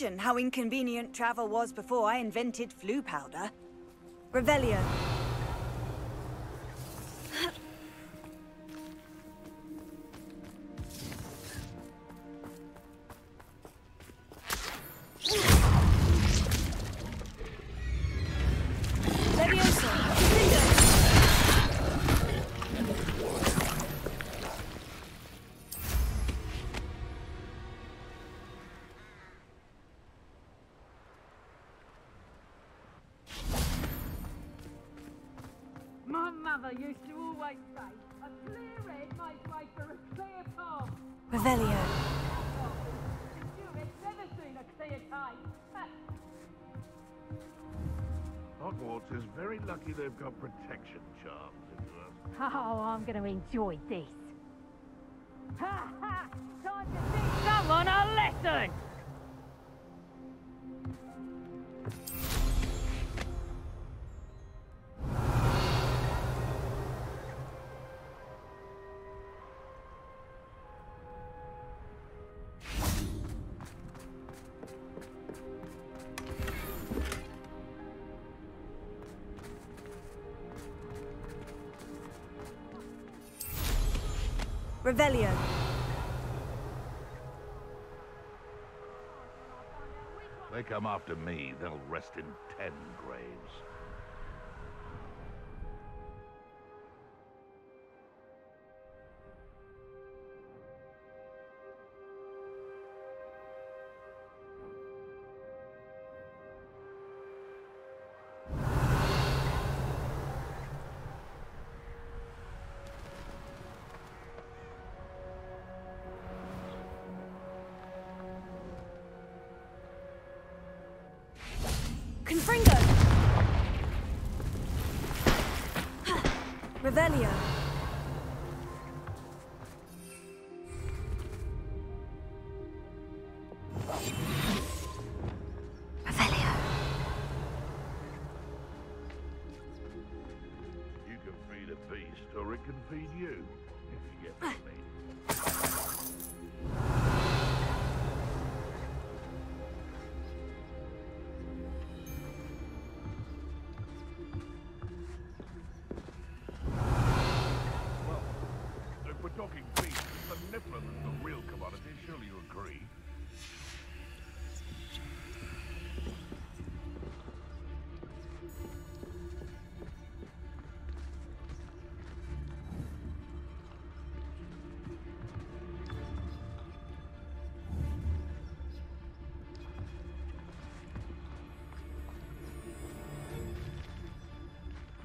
Imagine how inconvenient travel was before I invented Floo powder. Revelio, gonna enjoy this. Ha! Revelio. They come after me, they'll rest in ten graves.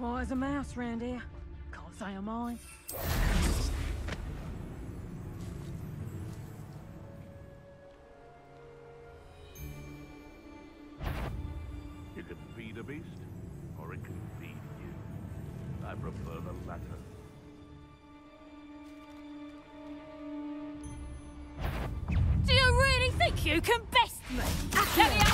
Well, as a mouse Randy, here. Can't say I'm mine. You can feed a beast, or it can feed you. I prefer the latter. Do you really think you can best me?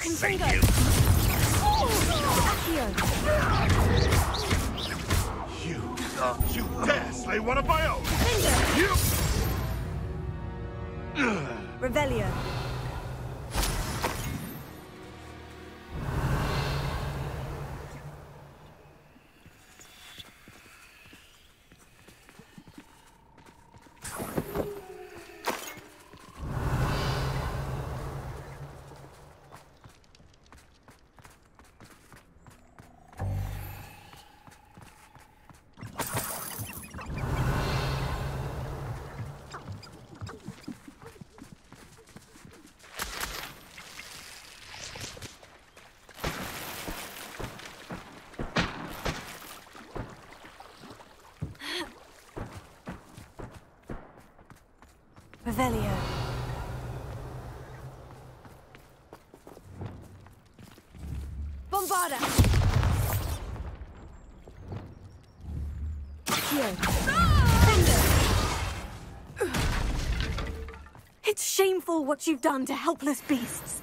Thank you. Revelio. Bombarda! It's shameful what you've done to helpless beasts.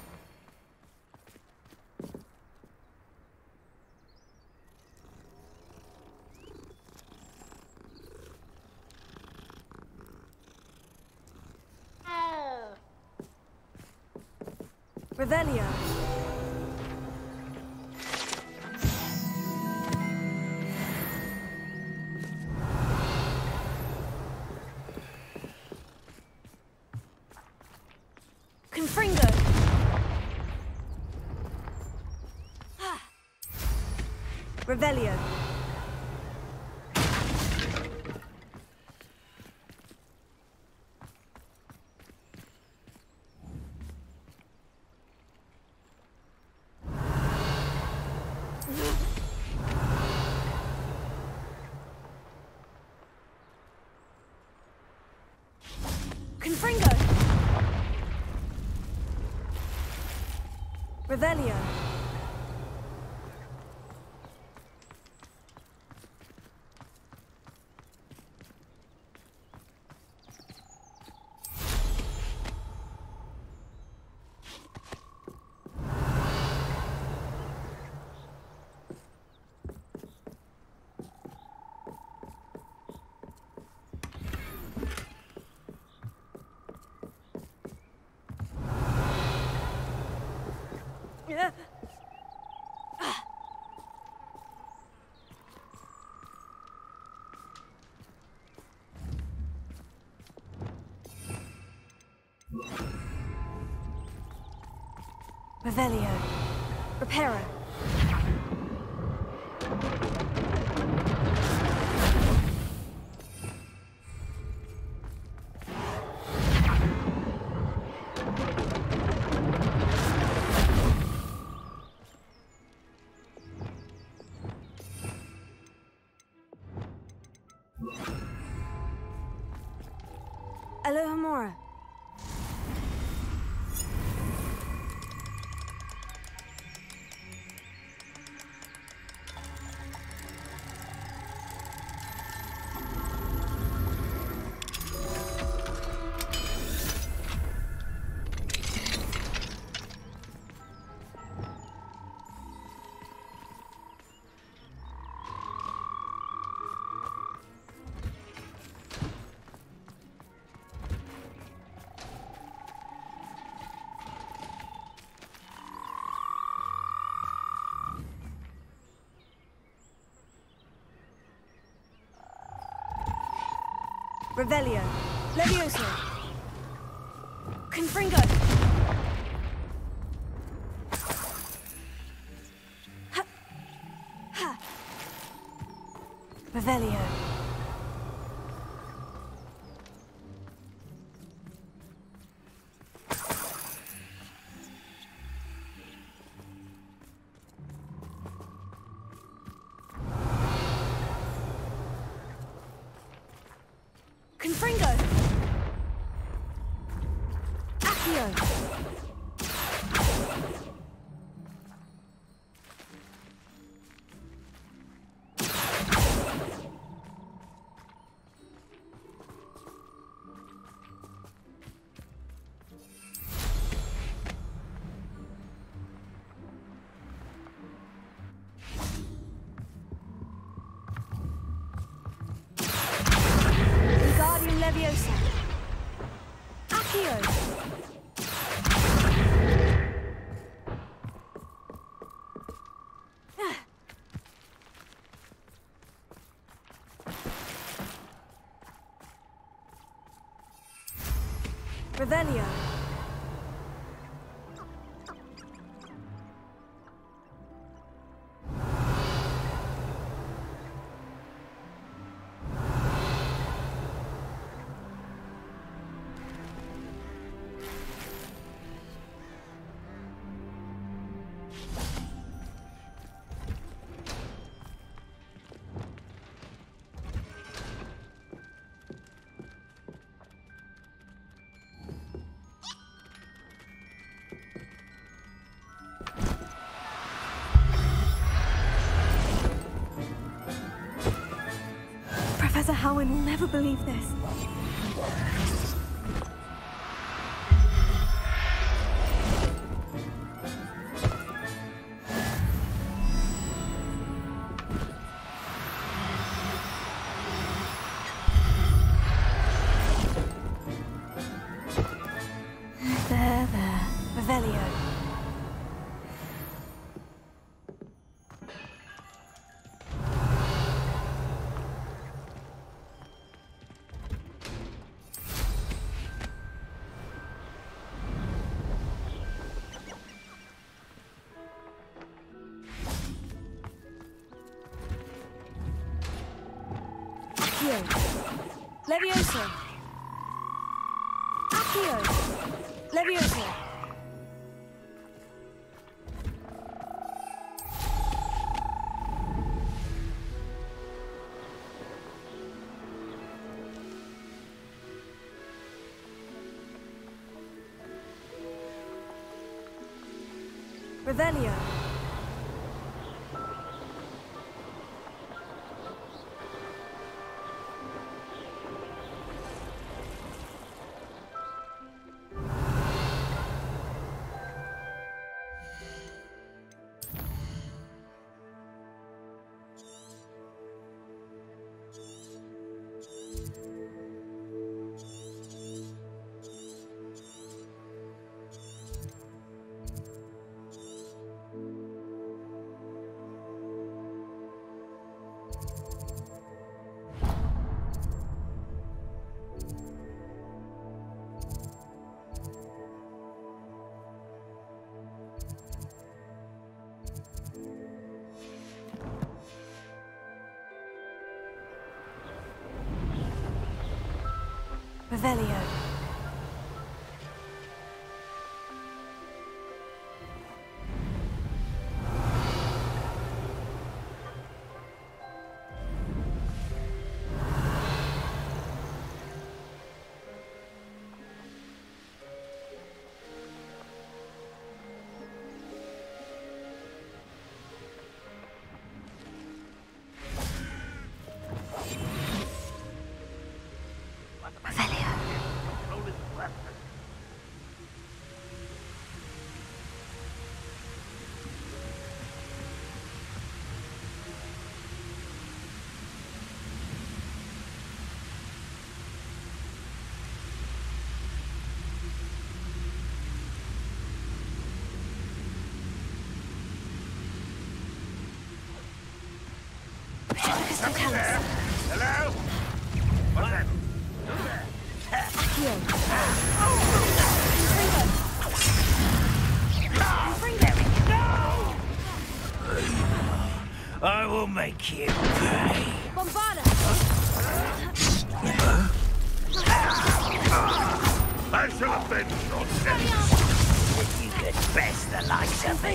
Revelio. Reparo. Revelio. Levioso. Confringo. Ha. Ha. Revelio. Revelio. Halwyn will never believe this. Levioso. Accio. Revelio. Revelio. Revelio. Crystal Chalice. Hello? What's that? Who's there? Accio. I will make you pay. Bombarda. I shall avenge your sentence. You could best the likes of me.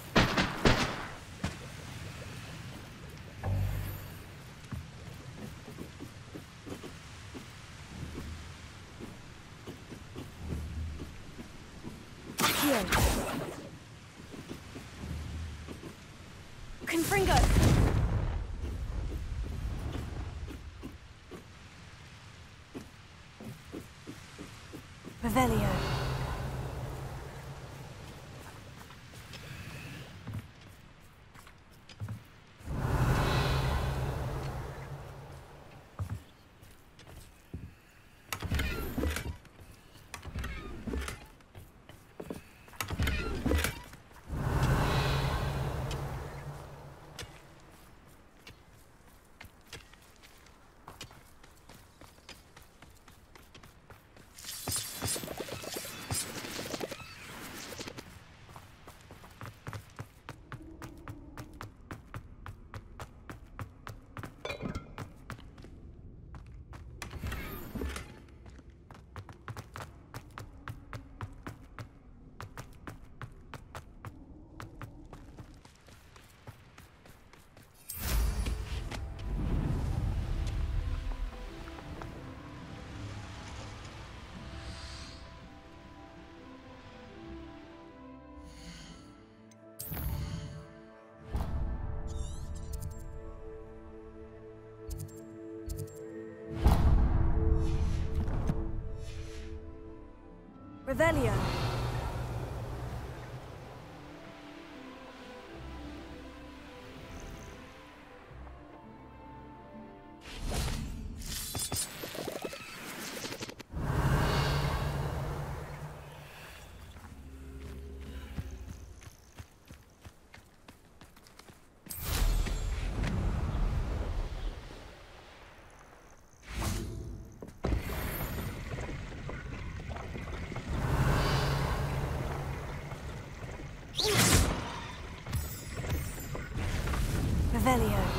Revelio.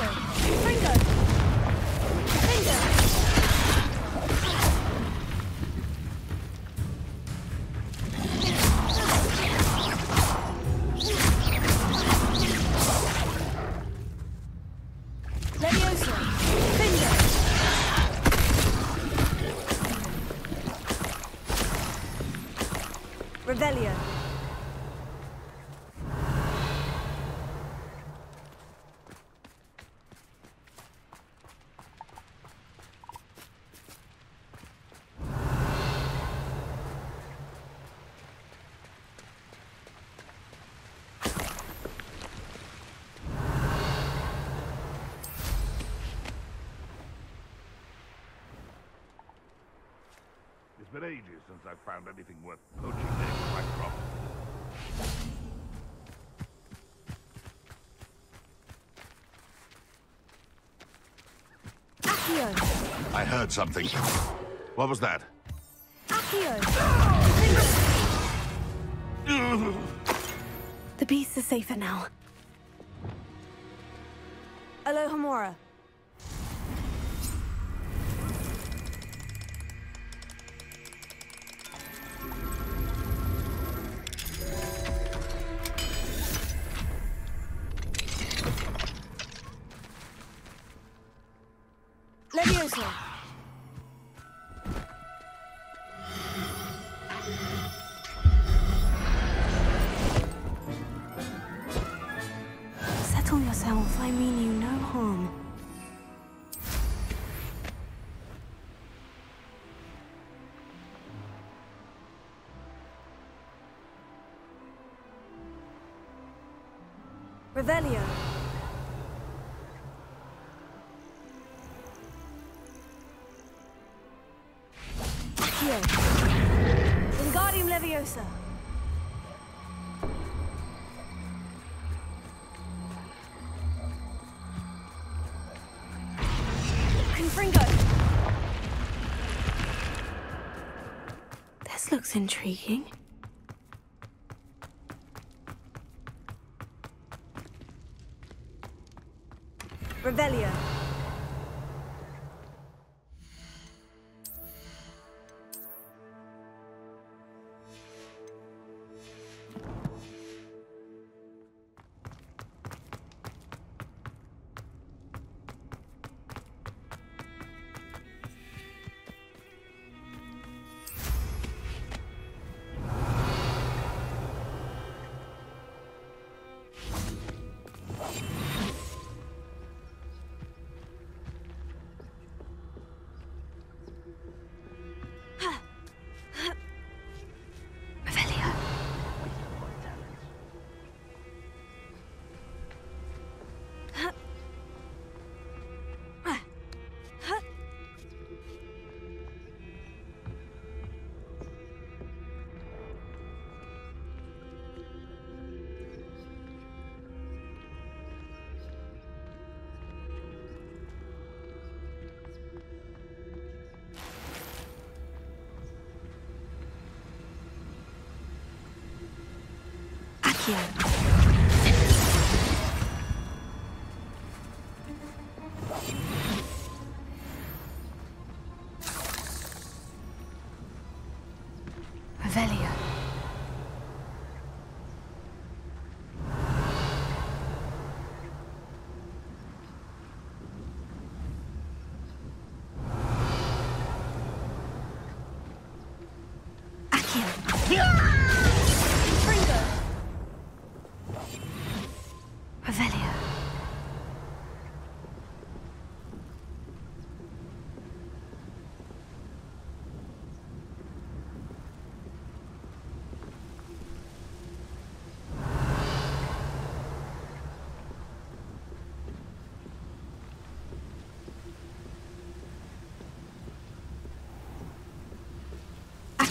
Levioso. Confringo. I've found anything worth poaching near my crop. Accio. I heard something. What was that? Accio. The beasts are safer now. Alohomora. Looks intriguing. Revelio. Accio.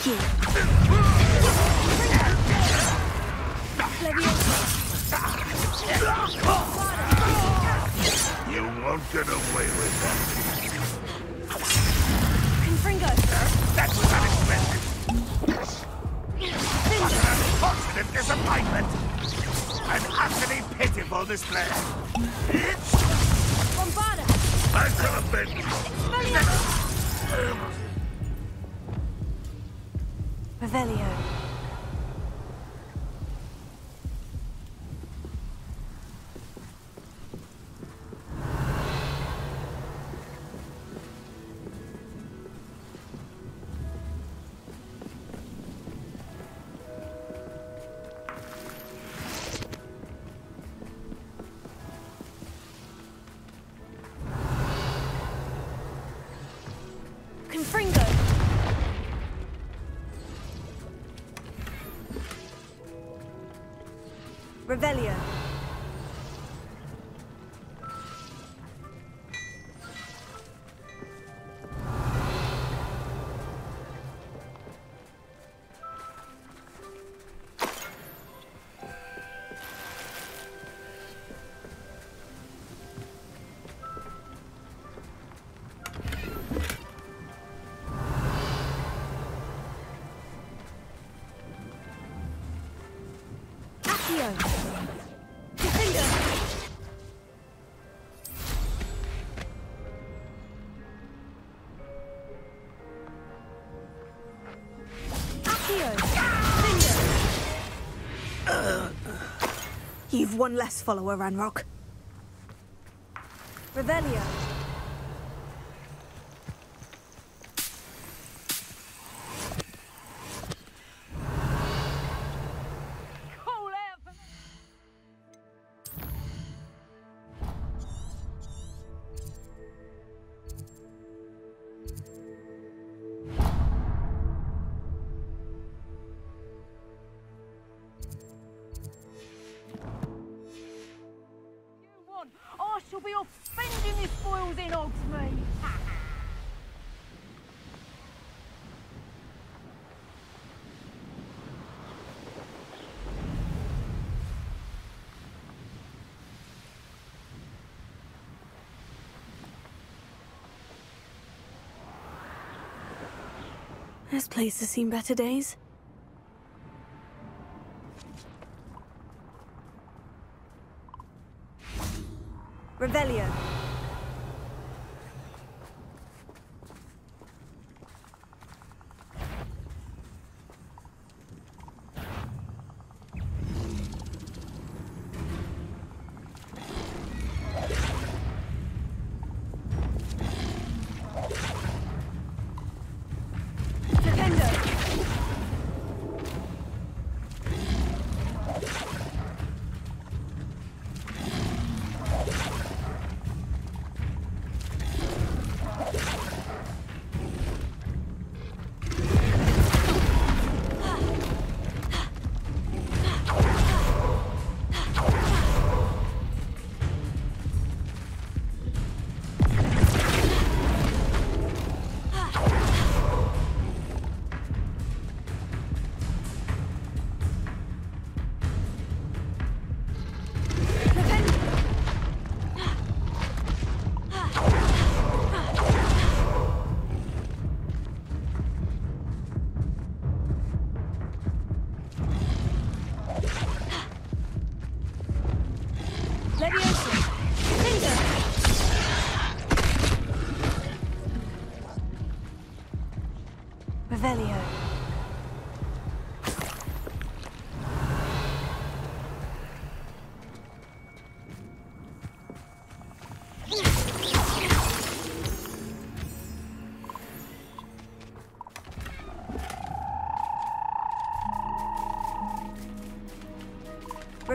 Accio. You won't get away with that. Confringo. That was unexpected. What an unfortunate disappointment. An utterly pitiful display. It's... Bombarda. I could have been... Revelio. You've one less follower, Ranrock. Revelio. Place has seen better days. Revelio.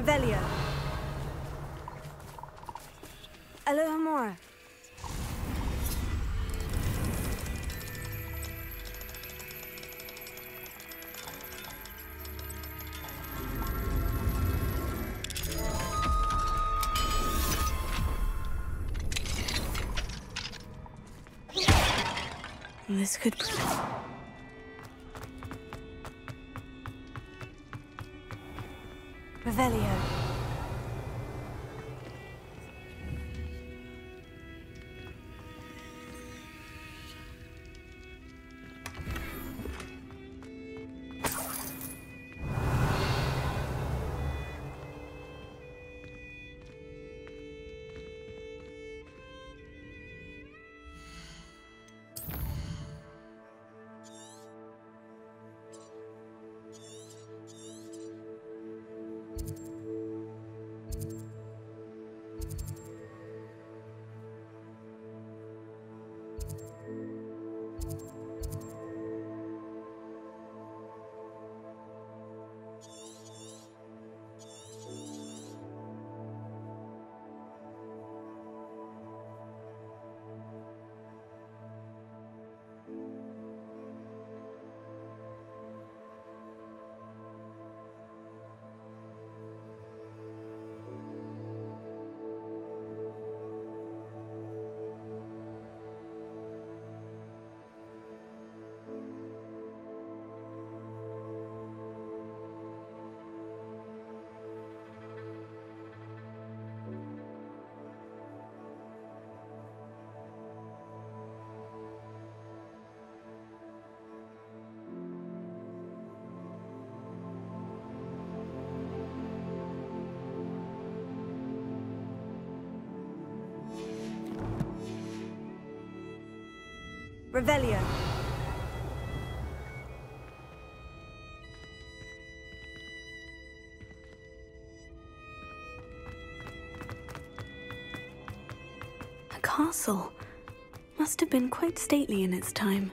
Revelio. Alohomora. This could. Revelio. Revelio. A castle. Must have been quite stately in its time.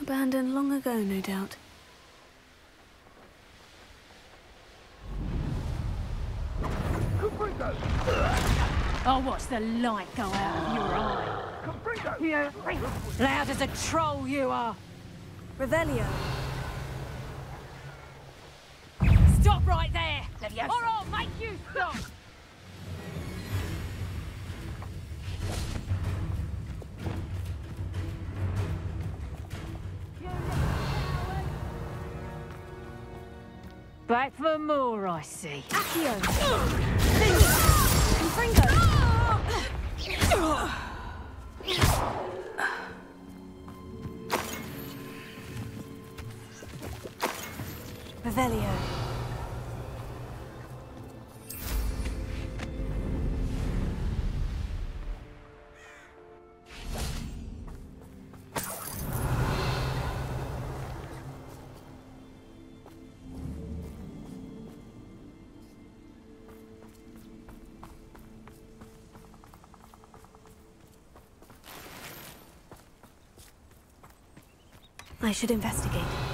Abandoned long ago, no doubt. Oh, I'll watch the light go out of your eye. You loud as a troll you are. Revelio. Stop right there, Levioso. or I'll make you stop. Back for more, I see. Accio. Confringo. I should investigate.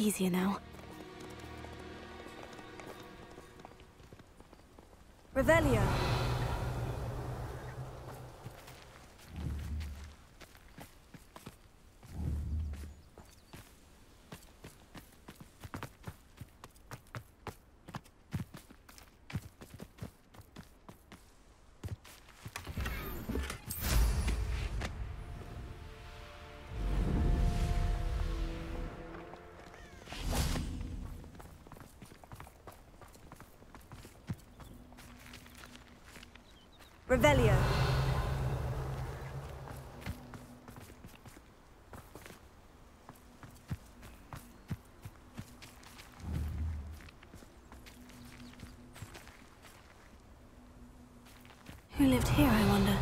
Easier now. Revelio. Revelio. Who lived here, I wonder?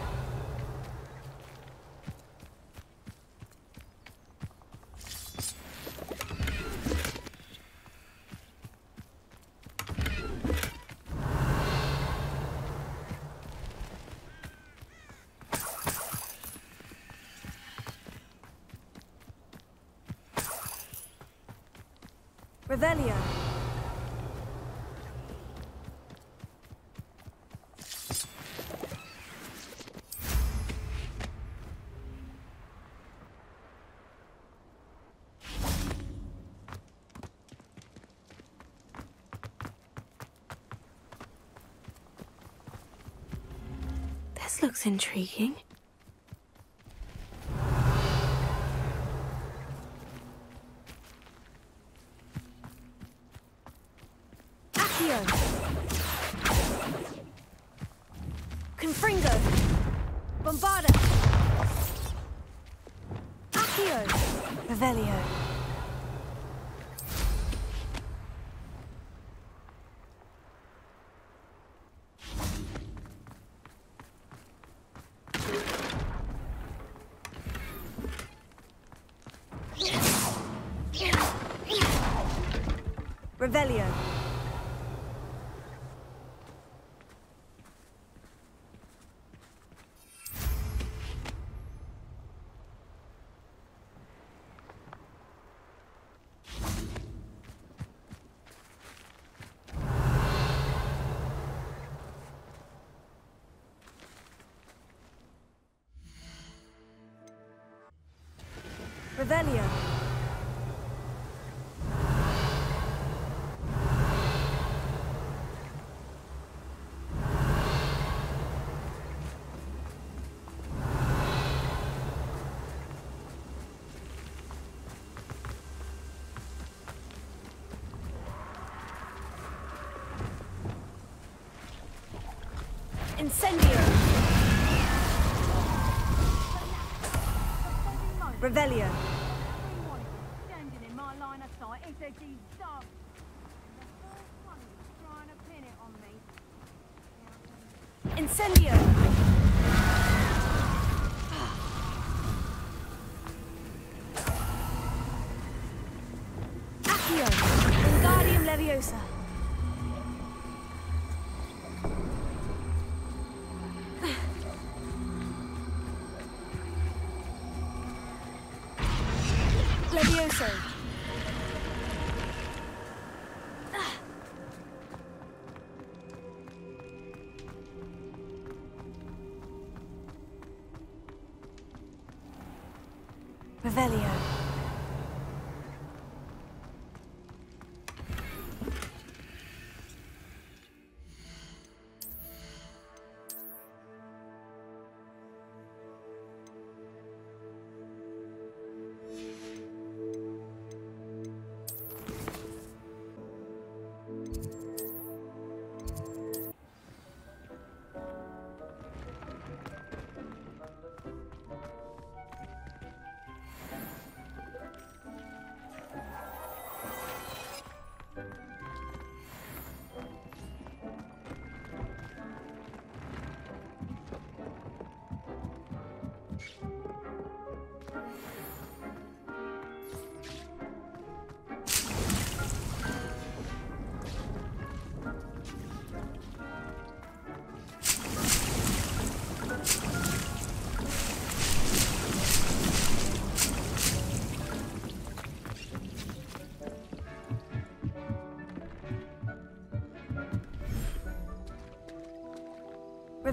Revelio. This looks intriguing. Revelio. Revelio. Revelio. Incendio. Revelio. Standing in my line of sight, he says he's dark. The first one who's trying to pin it on me. Incendio. Leviosa. Levioso.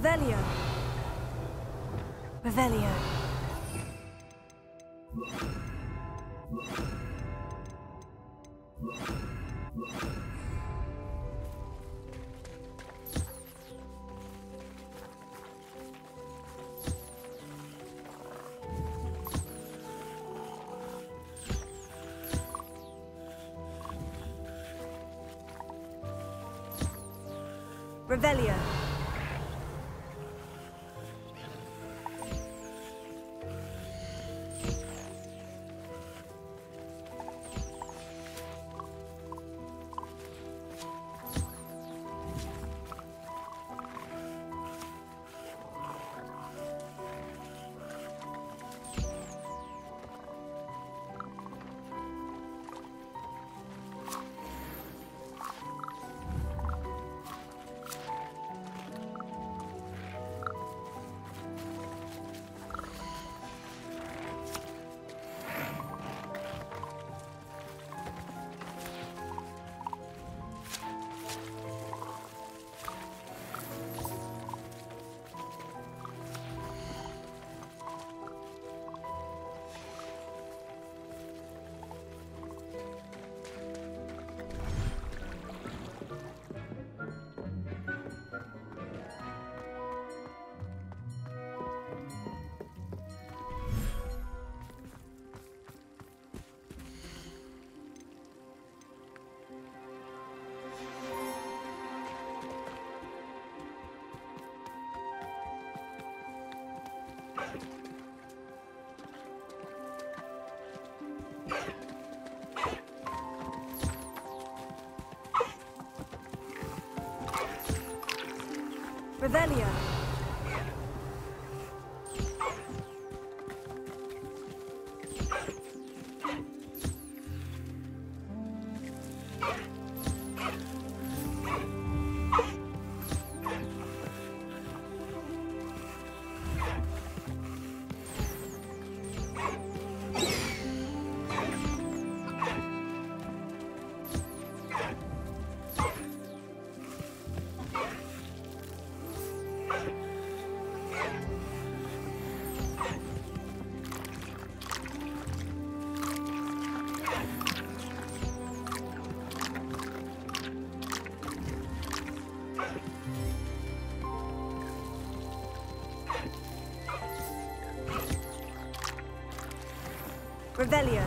Revelio. Revelio. Revelio. Revelio. Revelio.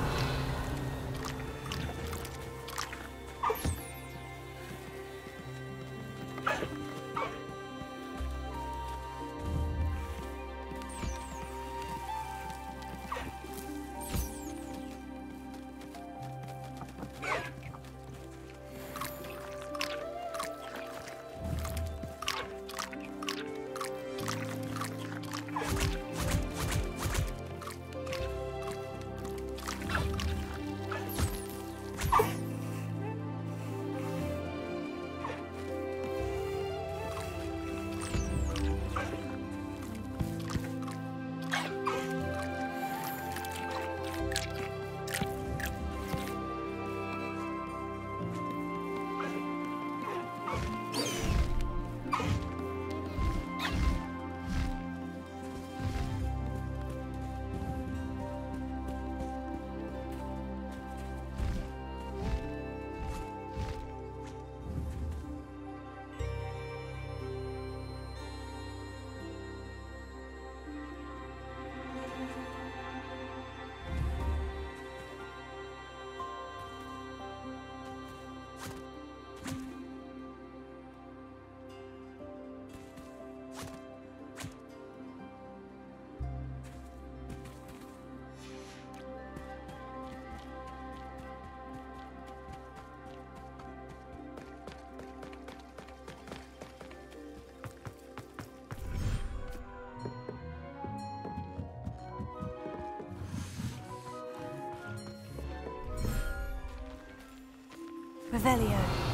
Revelio.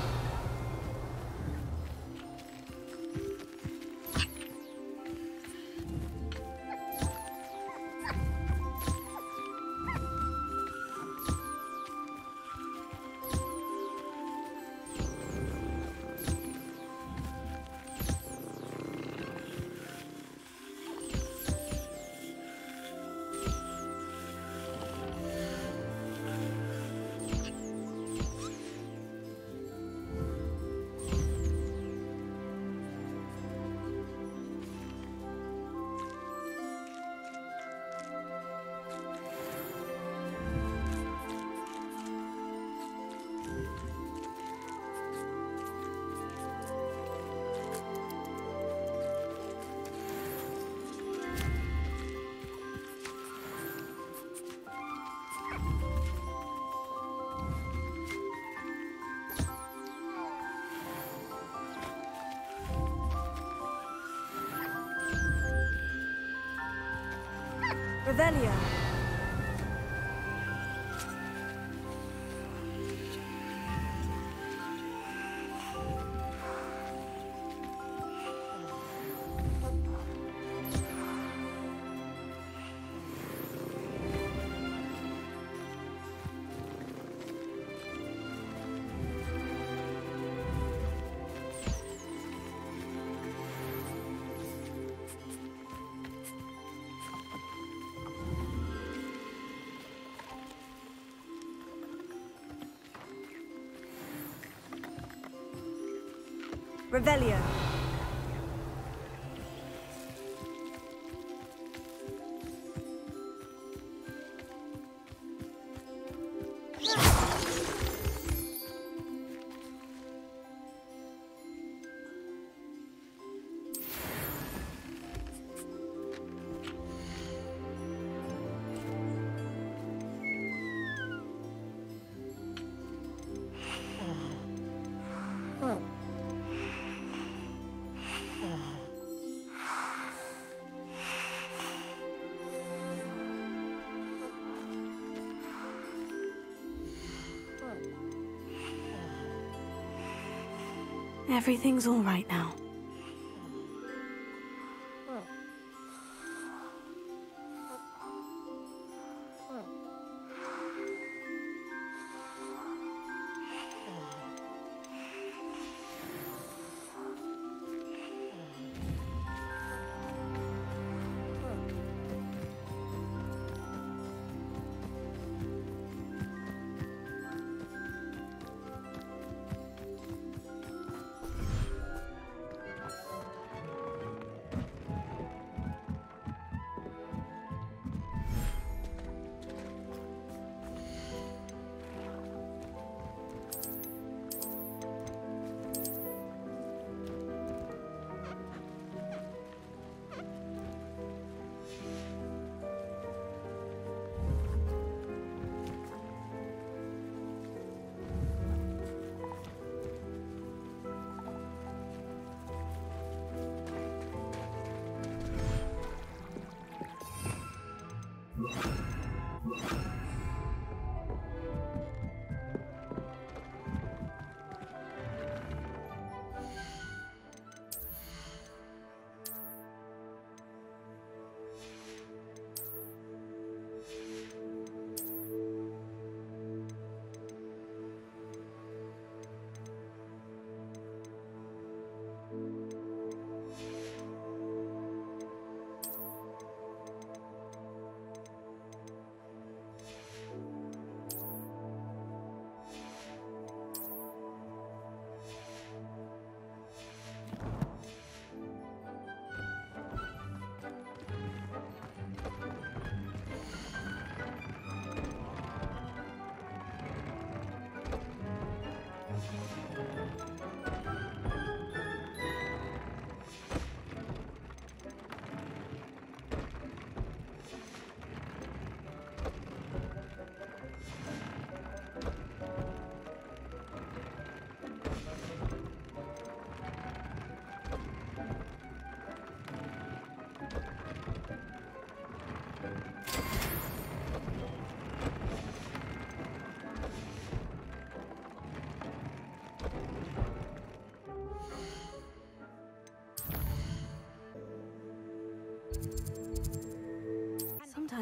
Revelio. Revelio. Everything's all right now.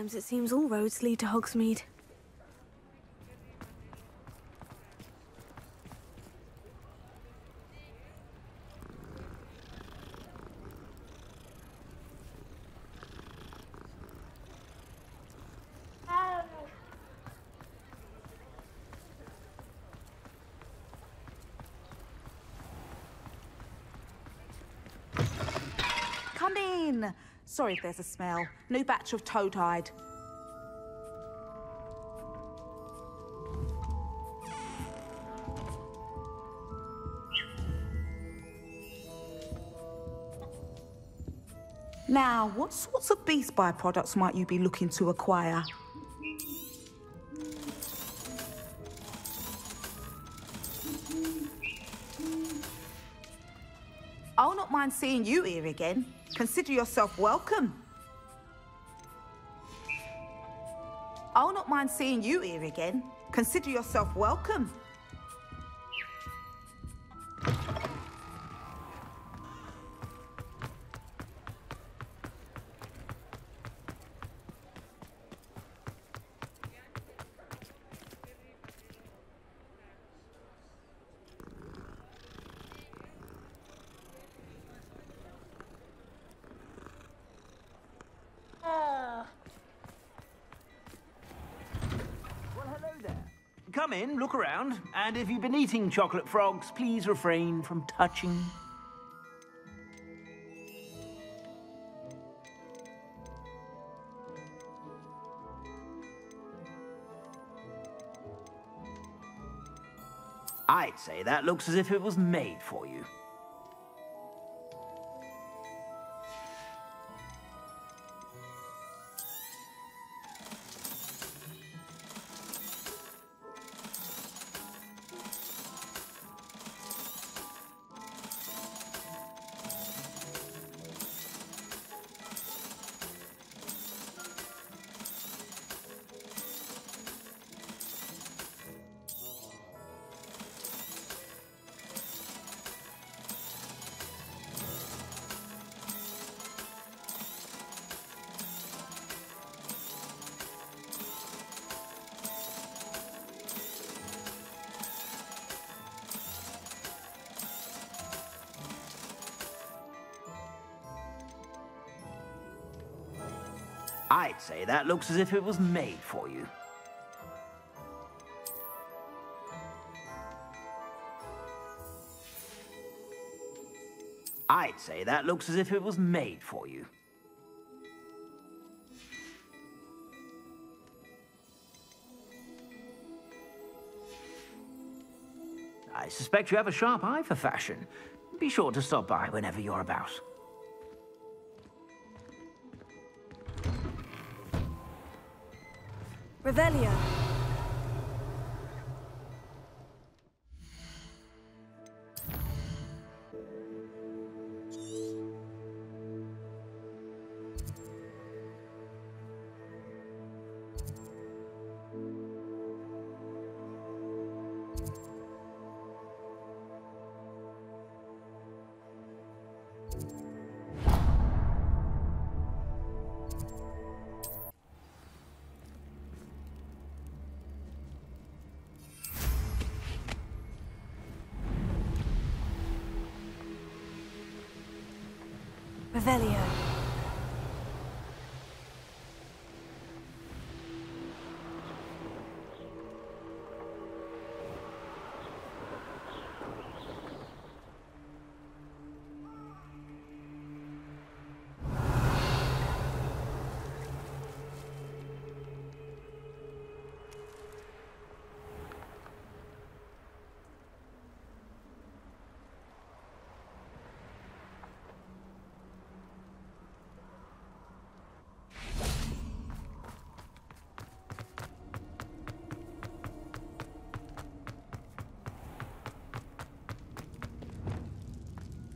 Sometimes it seems all roads lead to Hogsmeade. Come in. Sorry if there's a smell. New batch of toad hide. Now, what sorts of beast byproducts might you be looking to acquire? I'll not mind seeing you here again. Consider yourself welcome. I'll not mind seeing you here again. Consider yourself welcome. Look around, and if you've been eating chocolate frogs, please refrain from touching. I'd say that looks as if it was made for you. Say that looks as if it was made for you. I'd say that looks as if it was made for you. I suspect you have a sharp eye for fashion. Be sure to stop by whenever you're about. Revelio.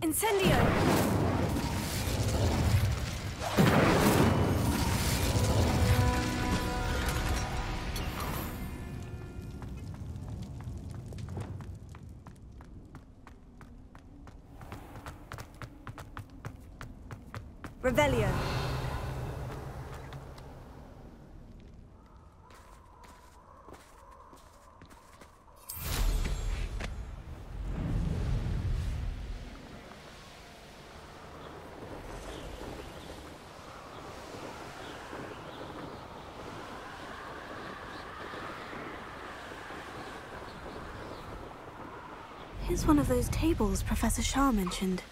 Incendio! Revelio. One of those tables Professor Shah mentioned.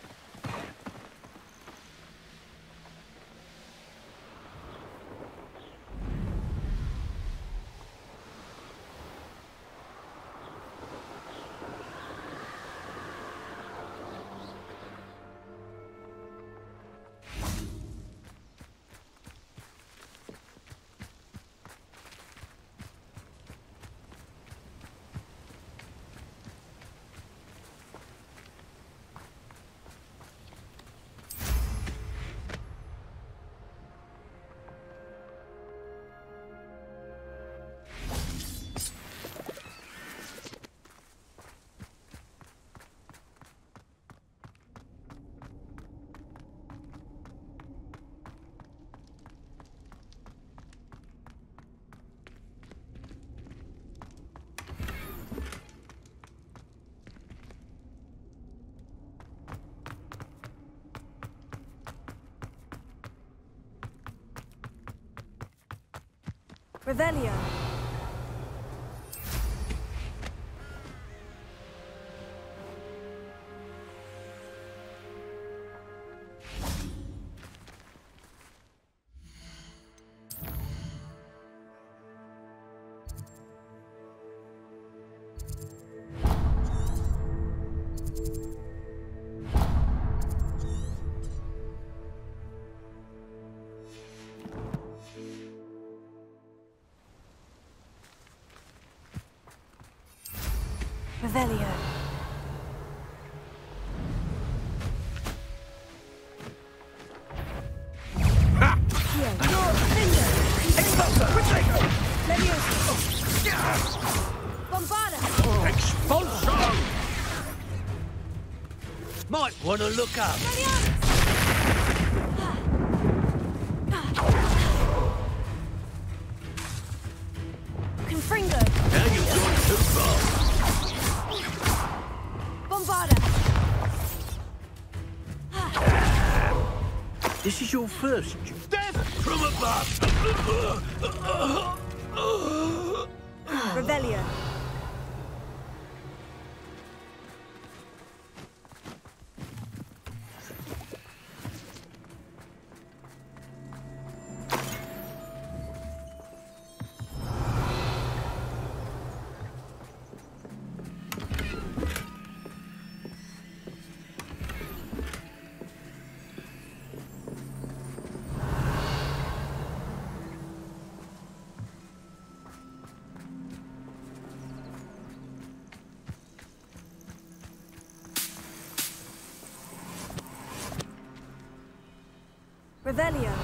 Revelio. Revelio. Expulso! Might want to look up. First death from above. Revelio.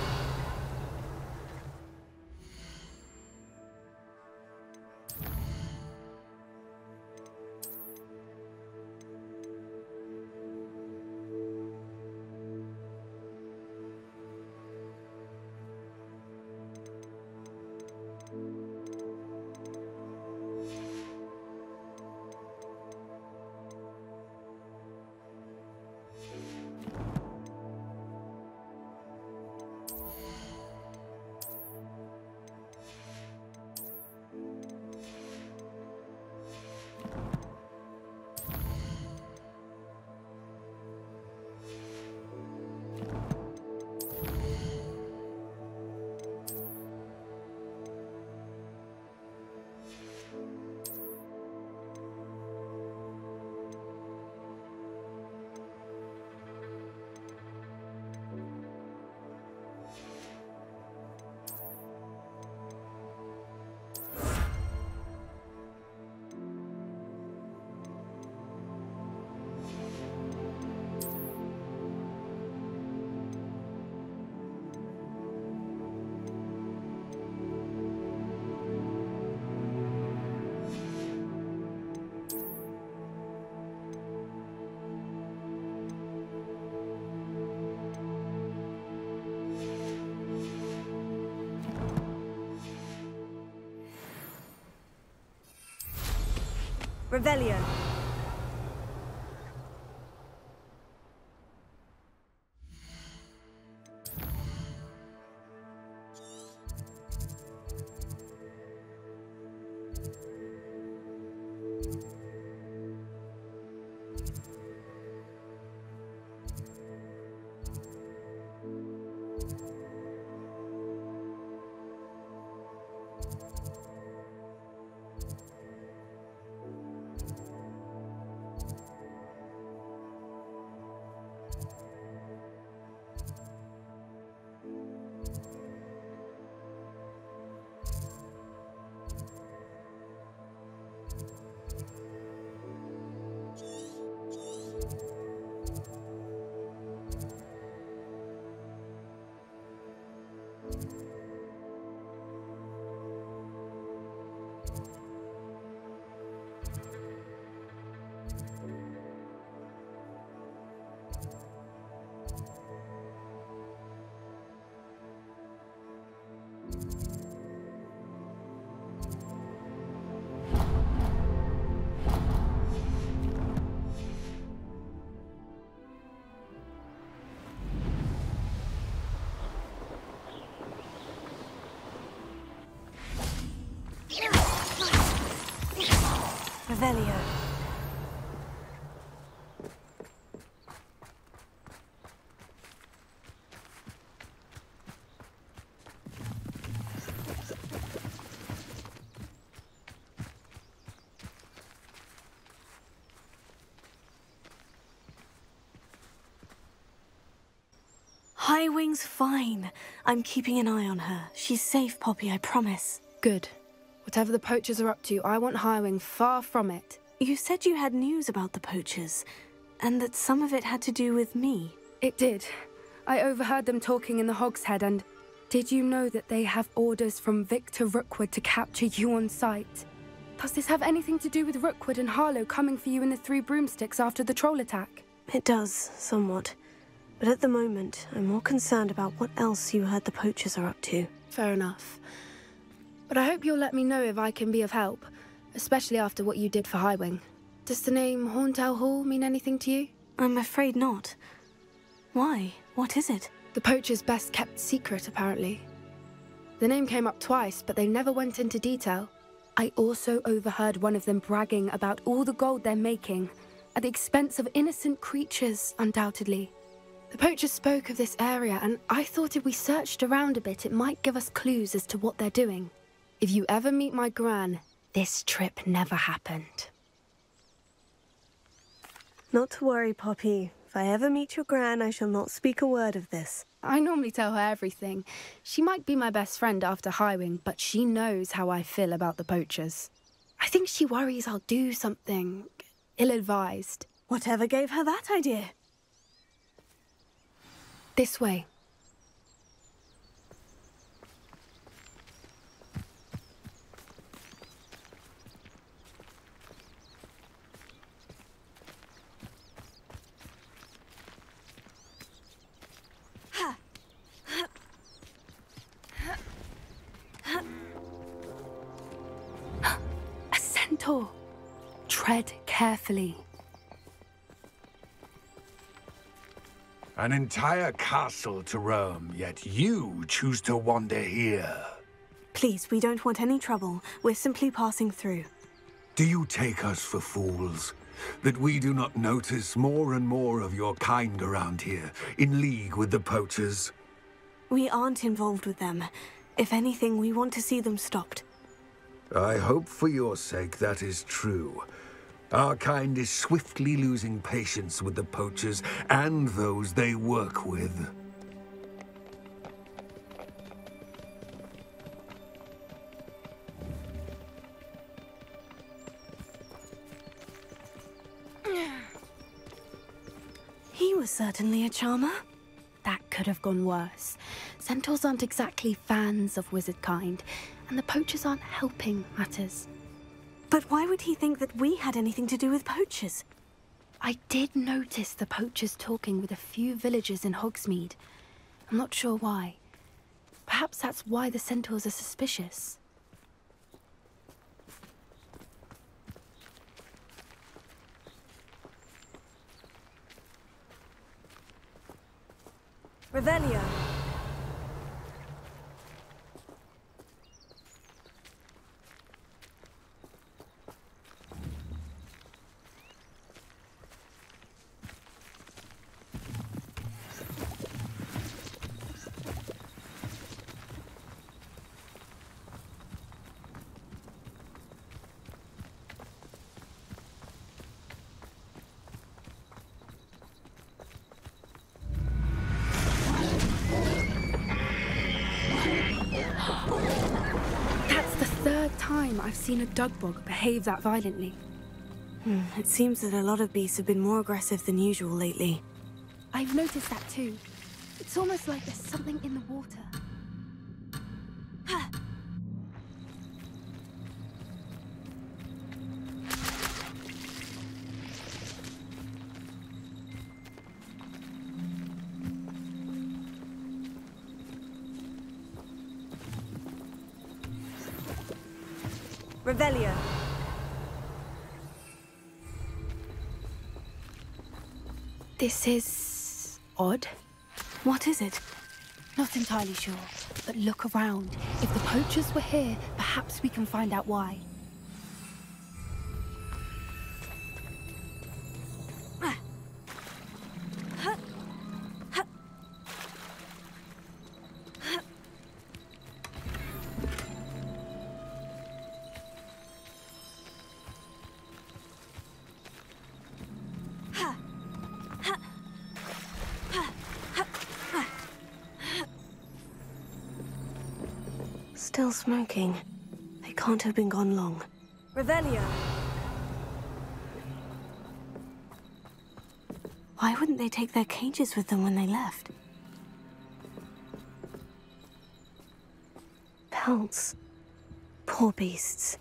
Revelio. Highwing's fine. I'm keeping an eye on her. She's safe, Poppy, I promise. Good. Whatever the poachers are up to, I want Highwing far from it. You said you had news about the poachers, and that some of it had to do with me. It did. I overheard them talking in the Hogshead, and did you know that they have orders from Victor Rookwood to capture you on sight? Does this have anything to do with Rookwood and Harlow coming for you in the Three Broomsticks after the troll attack? It does, somewhat. But at the moment, I'm more concerned about what else you heard the poachers are up to. Fair enough. But I hope you'll let me know if I can be of help, especially after what you did for Highwing. Does the name Horntail Hall mean anything to you? I'm afraid not. Why? What is it? The poacher's best kept secret, apparently. The name came up twice, but they never went into detail. I also overheard one of them bragging about all the gold they're making, at the expense of innocent creatures, undoubtedly. The poacher spoke of this area, and I thought if we searched around a bit, it might give us clues as to what they're doing. If you ever meet my gran, this trip never happened. Not to worry, Poppy. If I ever meet your gran, I shall not speak a word of this. I normally tell her everything. She might be my best friend after Highwing, but she knows how I feel about the poachers. I think she worries I'll do something ill advised. Whatever gave her that idea? This way. A. Tread carefully. An entire castle to roam, yet you choose to wander here. Please, we don't want any trouble. We're simply passing through. Do you take us for fools? That we do not notice more and more of your kind around here, in league with the poachers? We aren't involved with them. If anything, we want to see them stopped. I hope for your sake that is true. Our kind is swiftly losing patience with the poachers and those they work with. He was certainly a charmer. That could have gone worse. Centaurs aren't exactly fans of wizard kind, and the poachers aren't helping matters. But why would he think that we had anything to do with poachers? I did notice the poachers talking with a few villagers in Hogsmeade. I'm not sure why. Perhaps that's why the centaurs are suspicious. Revelio. I've seen a Dugbog behave that violently. Hmm, it seems that a lot of beasts have been more aggressive than usual lately. I've noticed that too. It's almost like there's something in the water. Revelio. This is odd. What is it? Not entirely sure, but look around. If the poachers were here, perhaps we can find out why. Smoking. They can't have been gone long. Revelio. Why wouldn't they take their cages with them when they left? Pelts. Poor beasts.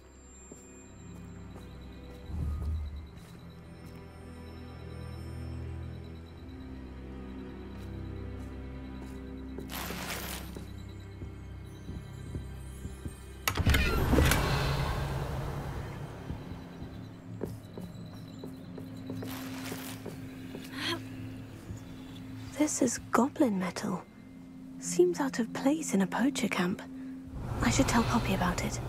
Goblin metal. Seems out of place in a poacher camp. I should tell Poppy about it.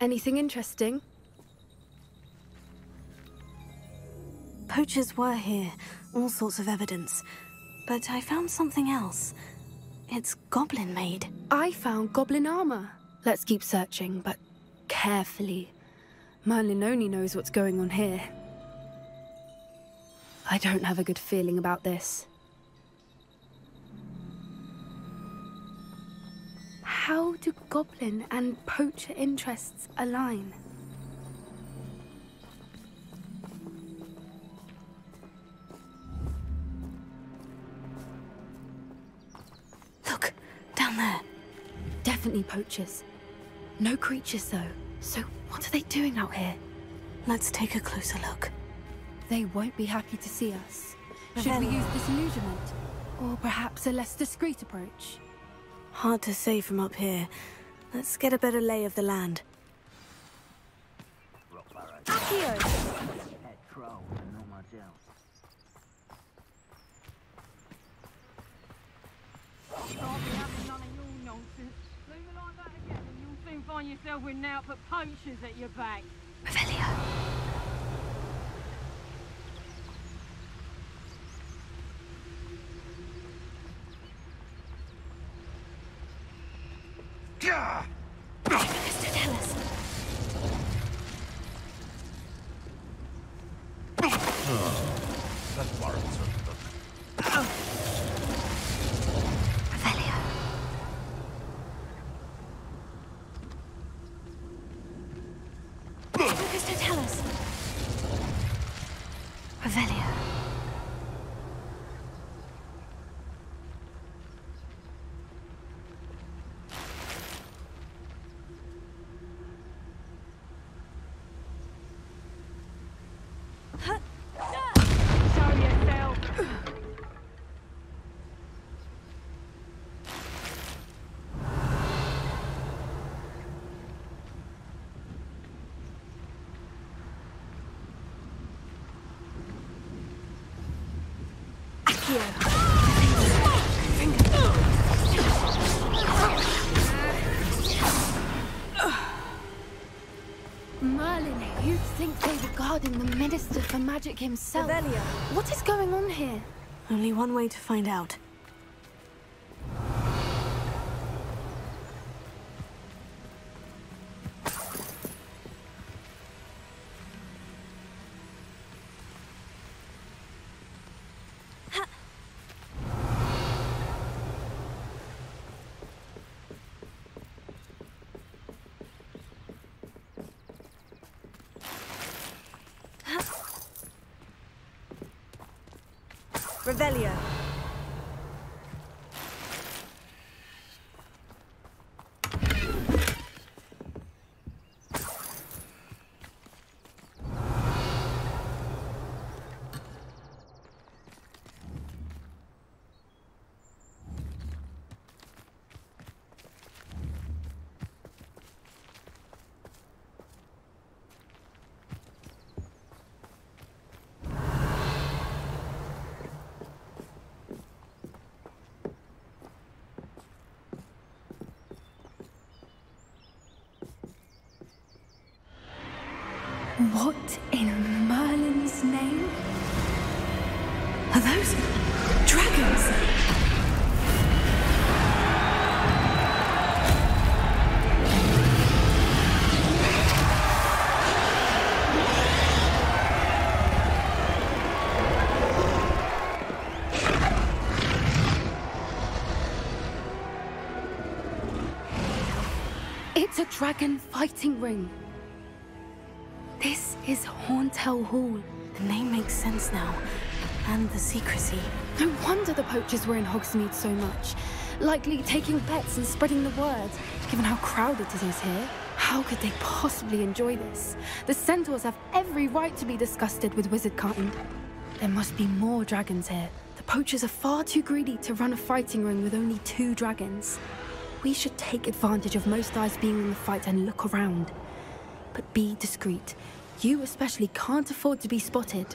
Anything interesting? Poachers were here, all sorts of evidence. But I found something else. It's goblin made. I found goblin armor. Let's keep searching, but carefully. Merlin only knows what's going on here. I don't have a good feeling about this. How do goblin and poacher interests align? Definitely poachers. No creatures, though. So, what are they doing out here? Let's take a closer look. They won't be happy to see us. Should we use disillusionment? Or perhaps a less discreet approach? Hard to say from up here. Let's get a better lay of the land. Accio. Head troll and not much else. Can't be having none of your nonsense. Leave it like that again and you'll soon find yourself with now put poachers at your back. Revelio. Mr. Tellus. That warrants a look. Revelio. Mr. Tellus. Revelio. Show yourself. Accio. Merlin, you'd think they were guarding the Minister for Magic himself. Revelio. What is going on here? Only one way to find out. Revelio. What in Merlin's name? Are those dragons? It's a dragon fighting ring. This is Horntail Hall. The name makes sense now. And the secrecy. No wonder the poachers were in Hogsmeade so much. Likely taking bets and spreading the word, given how crowded it is here. How could they possibly enjoy this? The centaurs have every right to be disgusted with wizard kind. There must be more dragons here. The poachers are far too greedy to run a fighting ring with only two dragons. We should take advantage of most eyes being in the fight and look around. But be discreet. You especially can't afford to be spotted.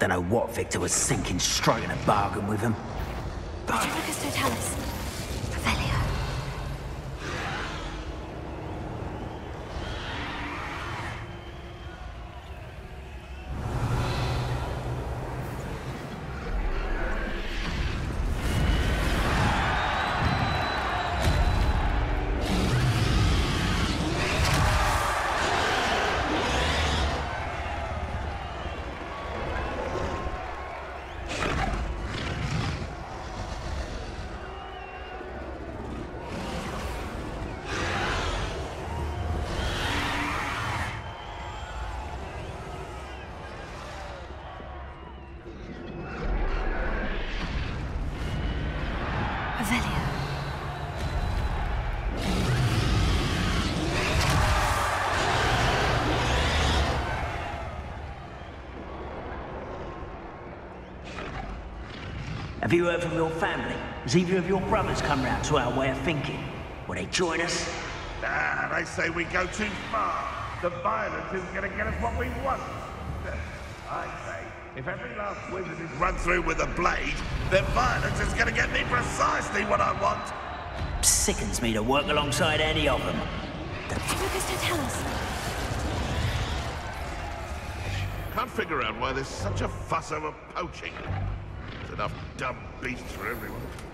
Don't know what Victor was thinking, striking a bargain with him. Have you heard from your family? Has either of your brothers come round to our way of thinking? Will they join us? Nah, they say we go too far. The violence isn't going to get us what we want. I say, if every last wizard is run through with a blade, then violence is going to get me precisely what I want. Sickens me to work alongside any of them. Petrificus Totalus. Can't figure out why there's such a fuss over poaching. Enough dumb beasts for everyone.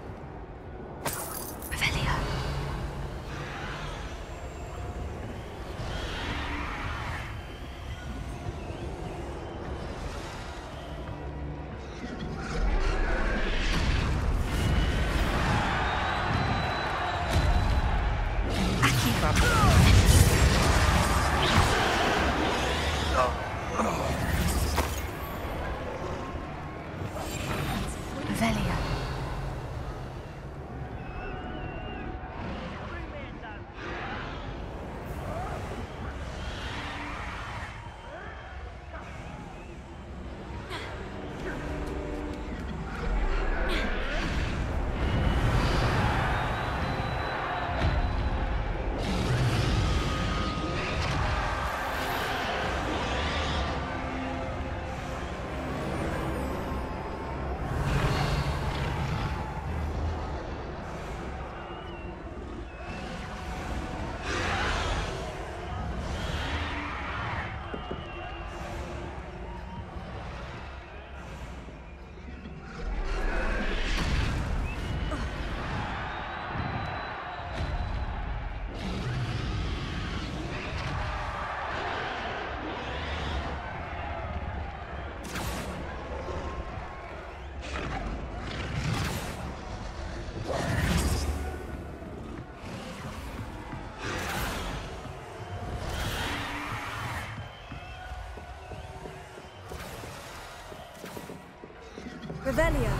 Revelio.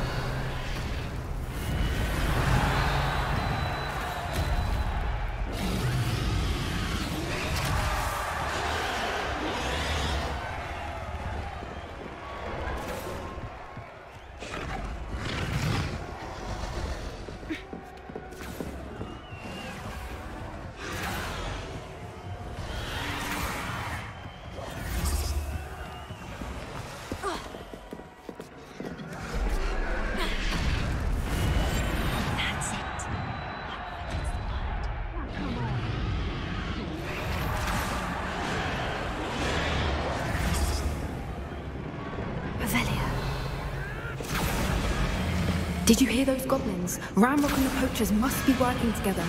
Did you hear those goblins? Ranrok and the poachers must be working together.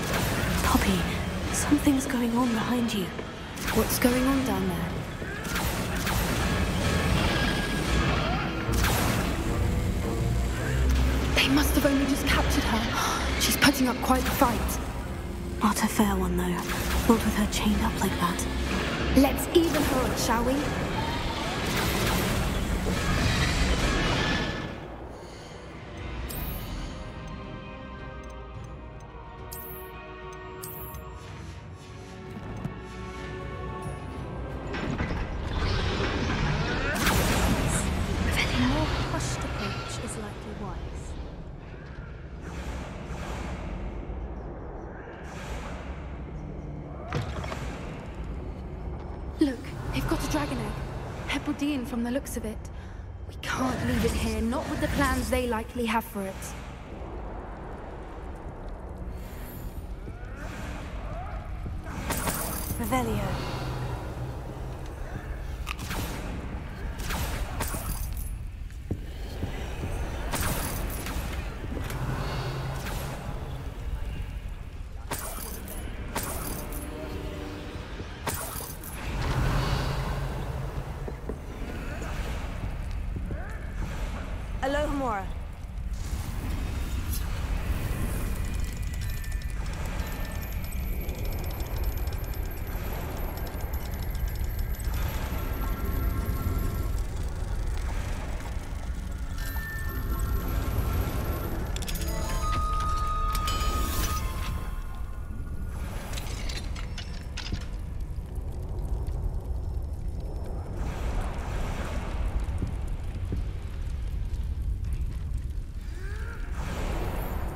Poppy, something's going on behind you. What's going on down there? They must have only just captured her. She's putting up quite a fight. Not a fair one, though. Not with her chained up like that. Let's even her up, shall we? From the looks of it. We can't leave it here, not with the plans they likely have for it.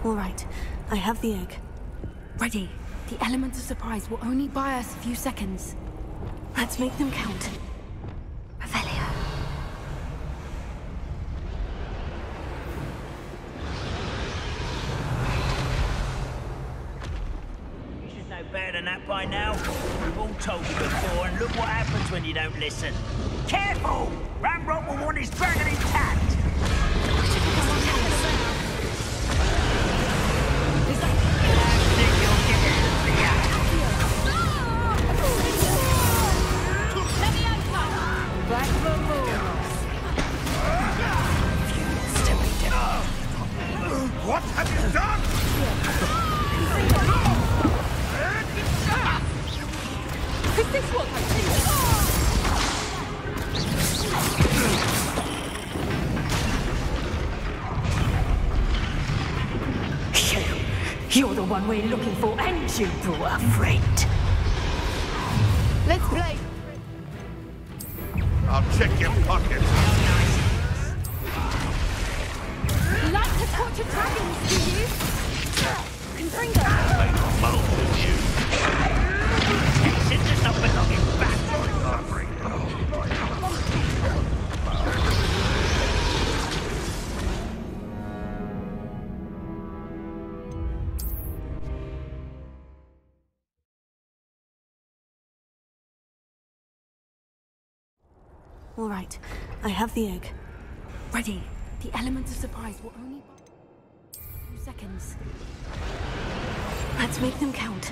All right, I have the egg. Ready. The element of surprise will only buy us a few seconds. Let's make them count. Revelio. You should know better than that by now. We've all told you before, and look what happens when you don't listen. Careful! Ranrok will want his dragon intact! You brought a have the egg. Ready. The element of surprise will only few seconds. Let's make them count.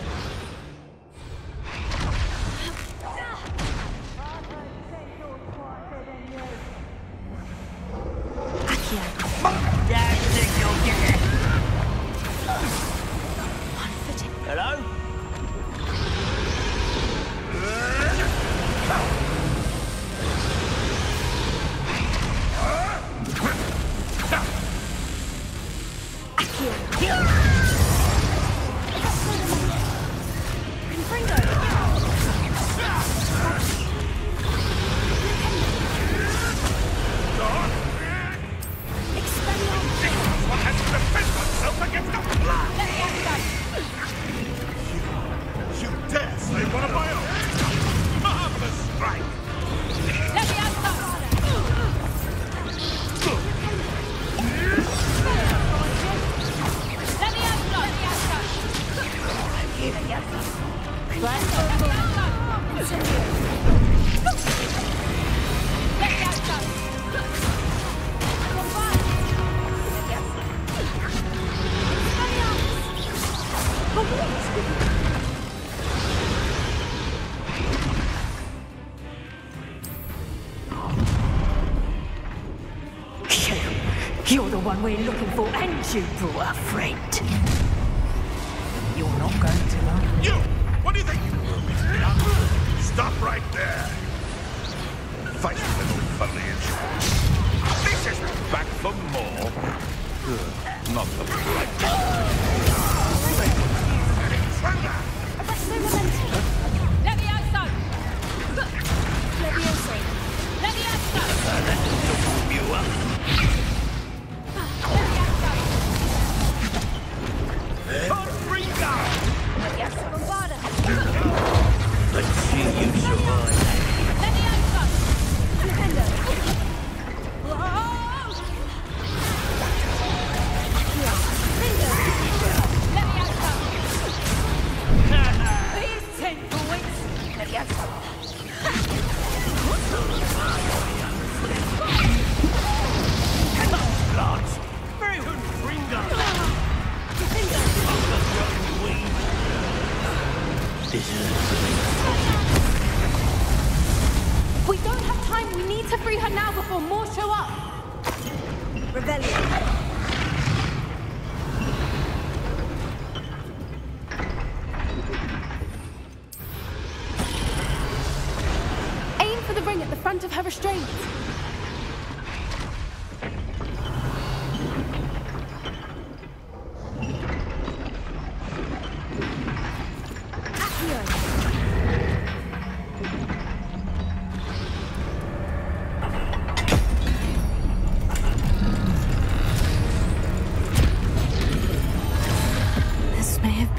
One we're looking for, and you brought a friend.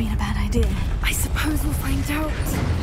Been a bad idea. I suppose we'll find out.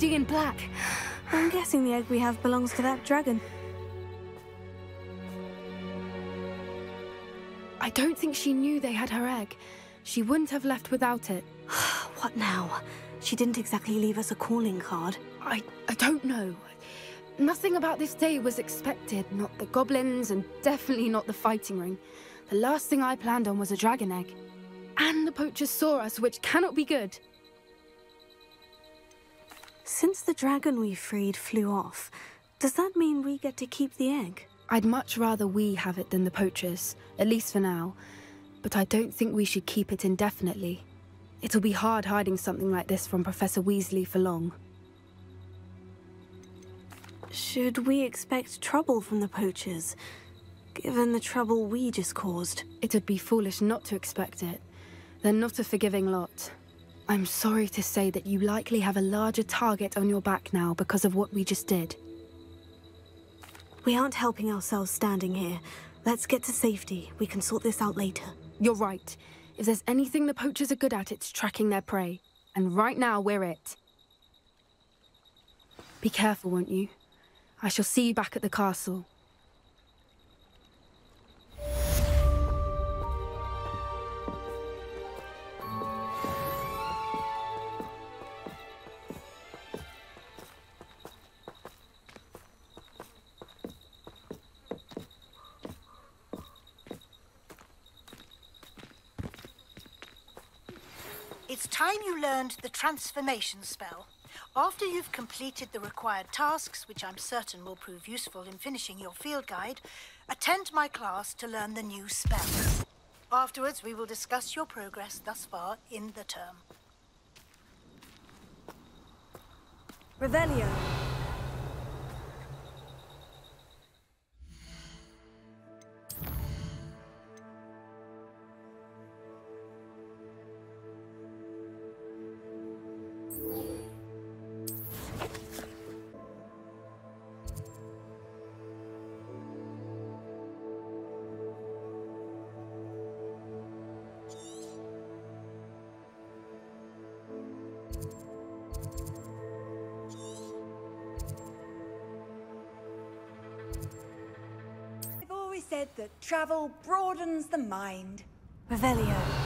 Was a black. I'm guessing the egg we have belongs to that dragon. I don't think she knew they had her egg. She wouldn't have left without it. What now? She didn't exactly leave us a calling card. I, I don't know. Nothing about this day was expected. Not the goblins, and definitely not the fighting ring. The last thing I planned on was a dragon egg. And the poachers saw us, which cannot be good. Since the dragon we freed flew off, does that mean we get to keep the egg? I'd much rather we have it than the poachers, at least for now. But I don't think we should keep it indefinitely. It'll be hard hiding something like this from Professor Weasley for long. Should we expect trouble from the poachers, given the trouble we just caused? It'd be foolish not to expect it. They're not a forgiving lot. I'm sorry to say that you likely have a larger target on your back now because of what we just did. We aren't helping ourselves standing here. Let's get to safety. We can sort this out later. You're right. If there's anything the poachers are good at, it's tracking their prey. And right now, we're it. Be careful, won't you? I shall see you back at the castle. It's time you learned the transformation spell. After you've completed the required tasks, which I'm certain will prove useful in finishing your field guide, attend my class to learn the new spell. Afterwards, we will discuss your progress thus far in the term. Revelio. Travel broadens the mind. Revelio.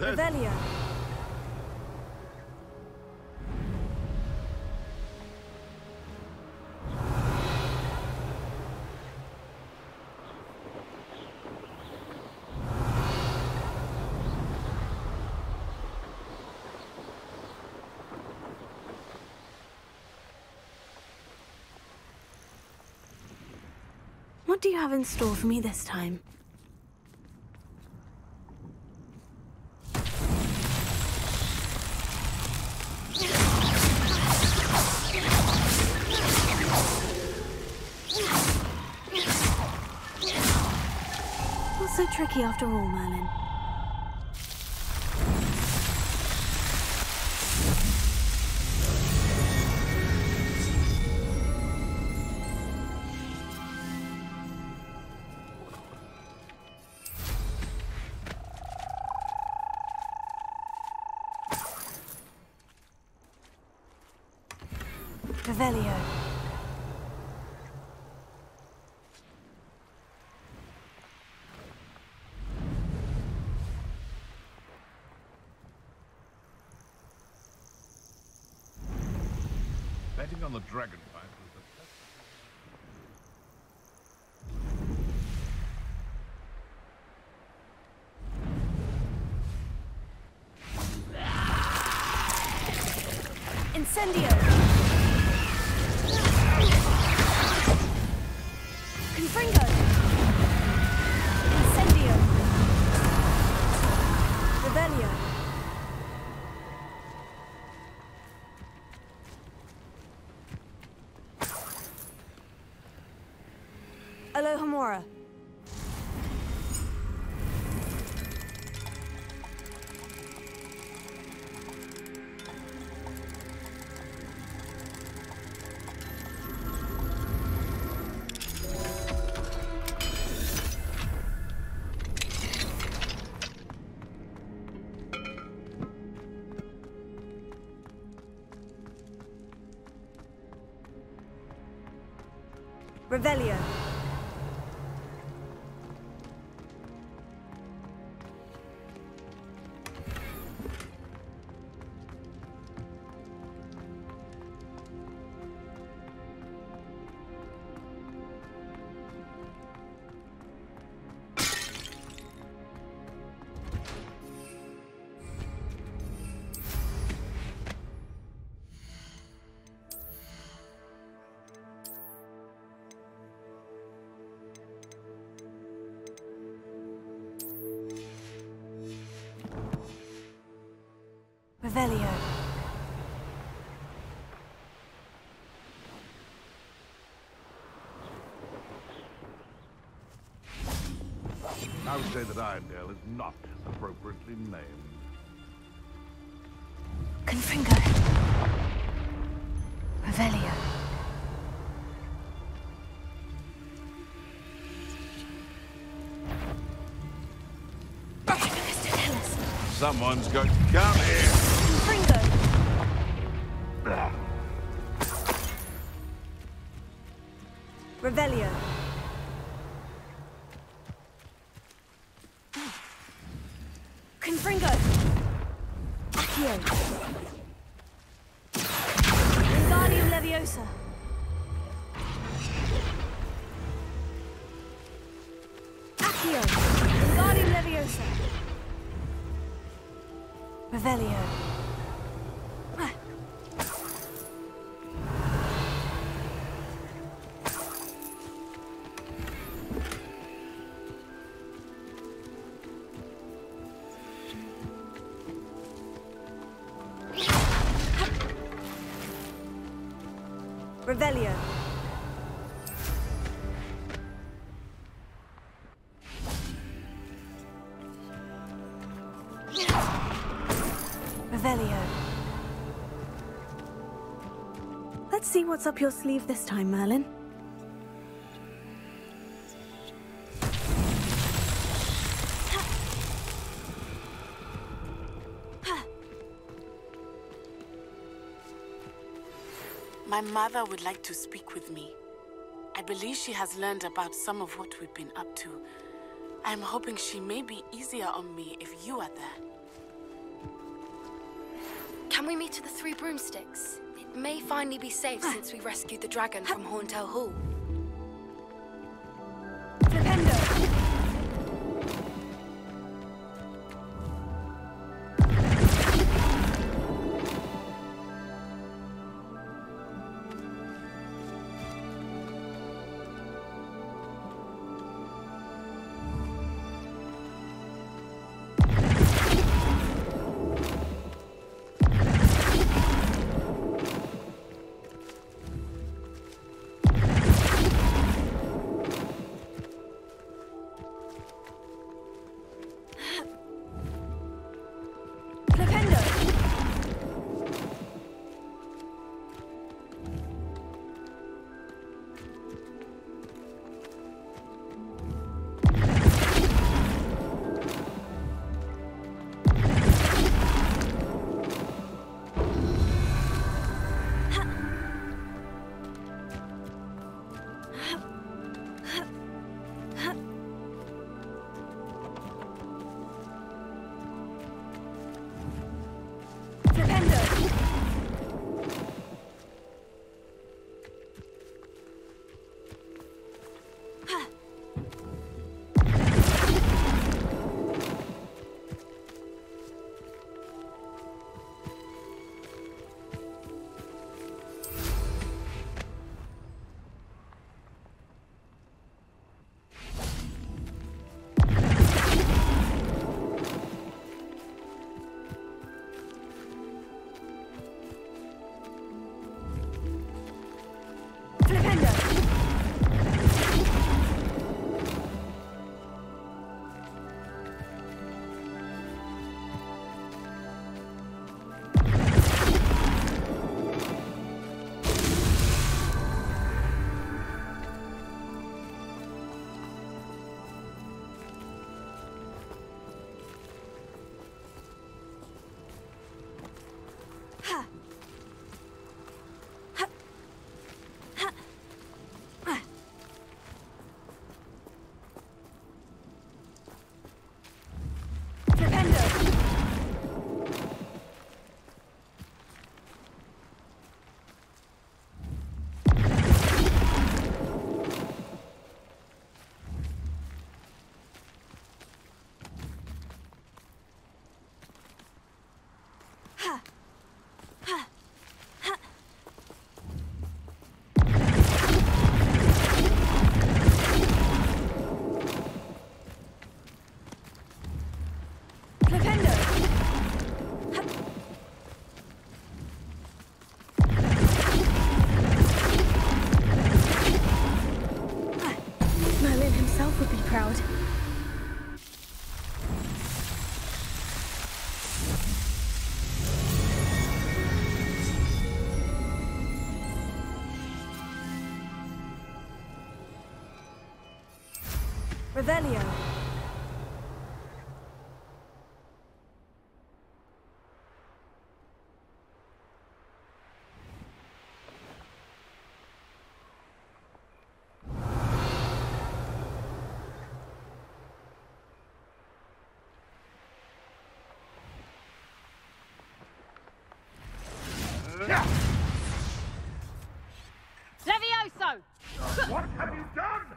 Now Revelio. What do you have in store for me this time? Not after all, Merlin. Dragon fight was the. Incendio. Revelio. Revelio. I would say that Irondale is not appropriately named. Confringo. Revelio. Someone's got to come here. Let's see what's up your sleeve this time, Merlin. My mother would like to speak with me. I believe she has learned about some of what we've been up to. I'm hoping she may be easier on me if you are there. Can we meet at the Three Broomsticks? It may finally be safe ah. since we rescued the dragon from Hauntel Hall. Revelio. Levioso! What have you done?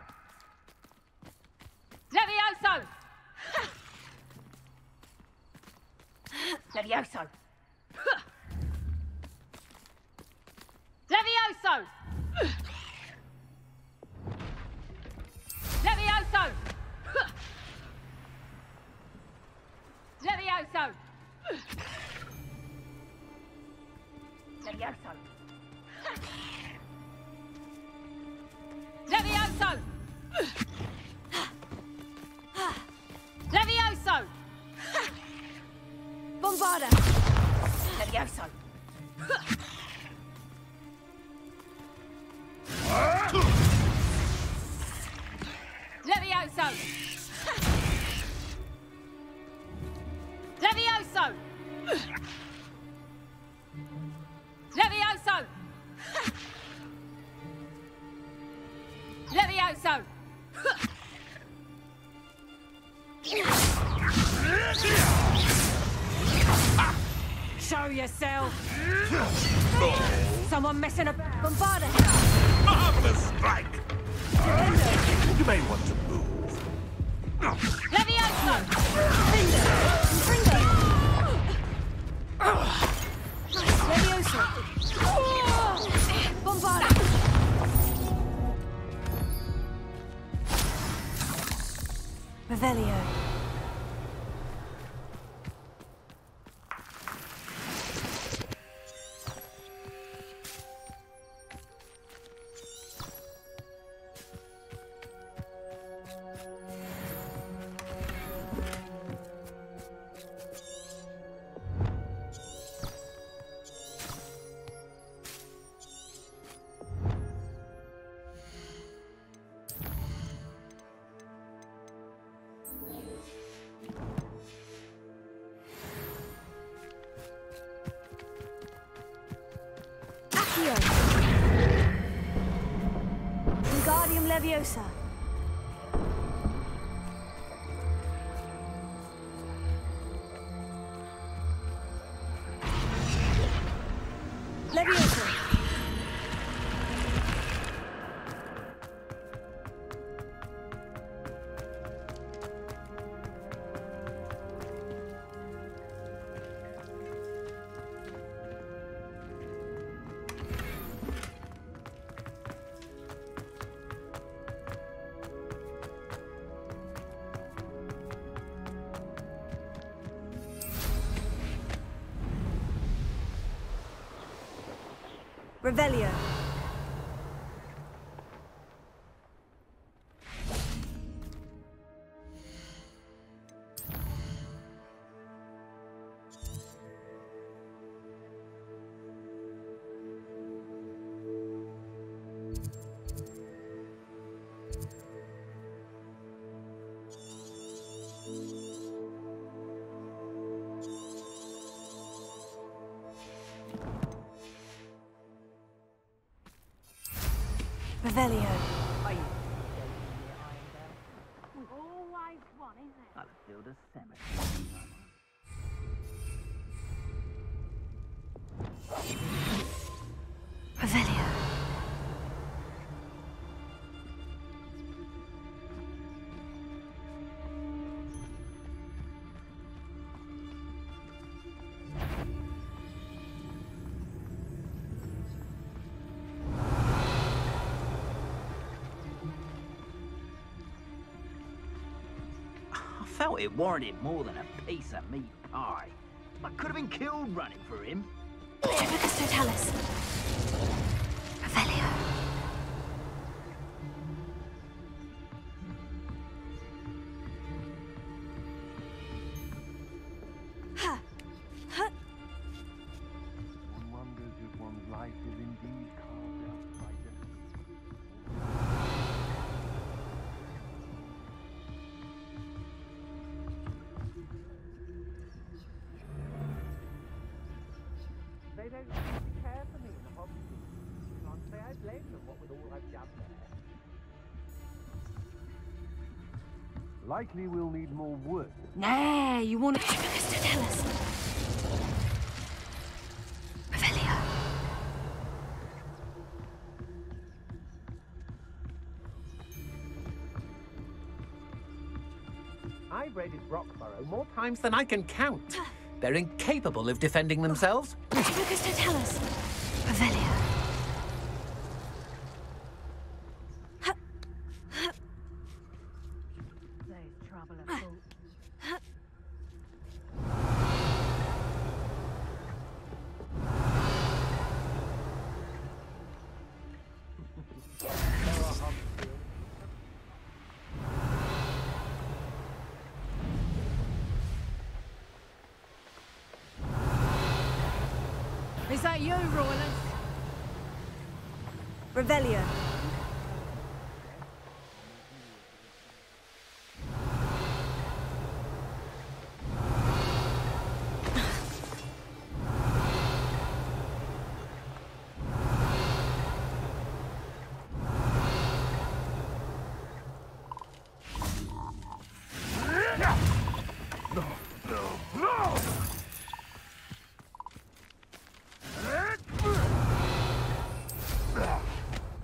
Adiós. gidersen cell. Oh. Someone messing up. bombarda. Marvelous strike. You may want to move. Levioso. Finger. Levioso. Bombarda. Revelio. Revelio. Felt it warranted more than a piece of meat pie. I could have been killed running for him. Petrificus Totalus. Likely we'll need more wood. Nah, you want to... Mr. Tell us. Revelio. I've raided Brocburrow more times than I can count. They're incapable of defending themselves. Mr. Tell us.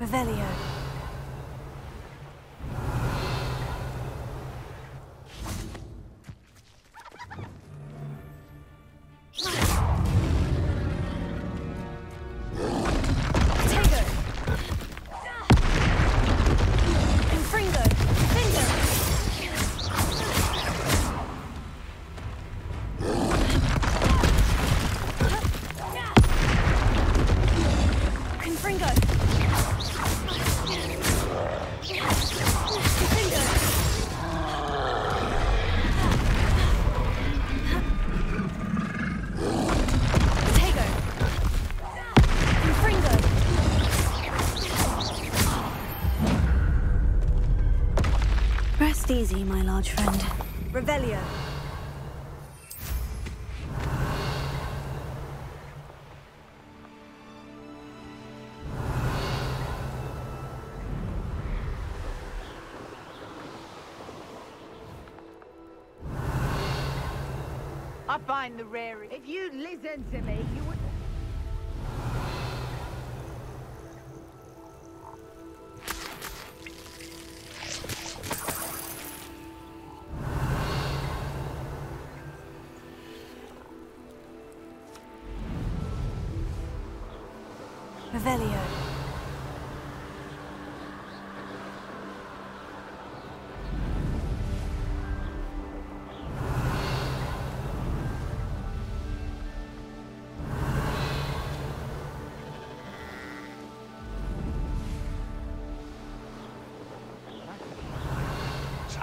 Revelio. Large friend. Revelio. I find the rare. If you listen to me, you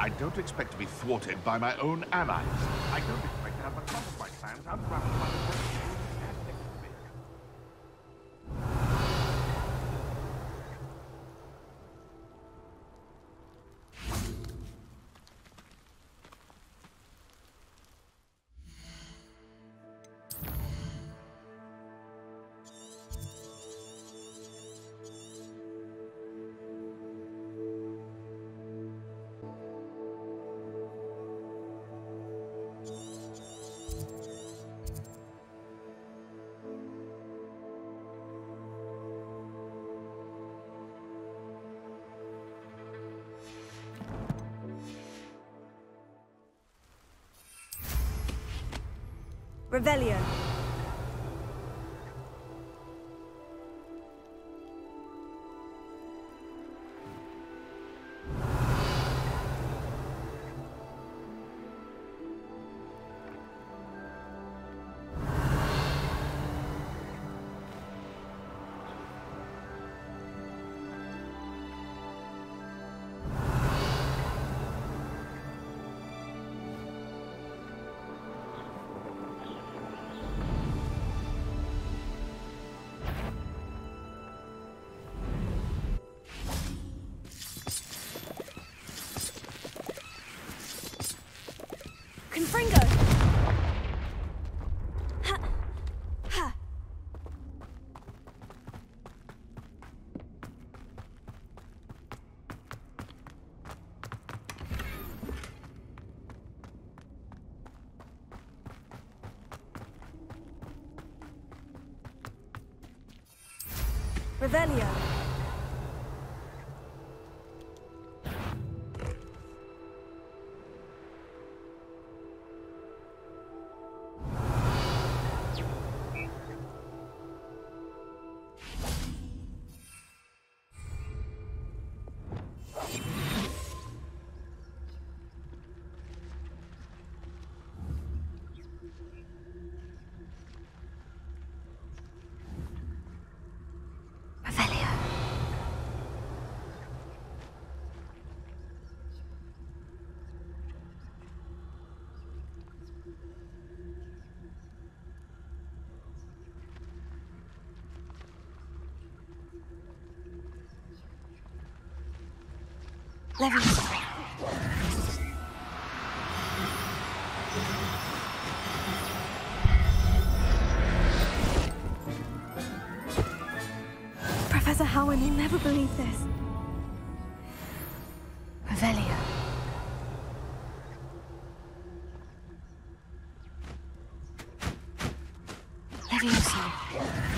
I don't expect to be thwarted by my own allies. I don't Revelio. Revelio. Professor Howin, you'll never believe this. Revelio. Levioso.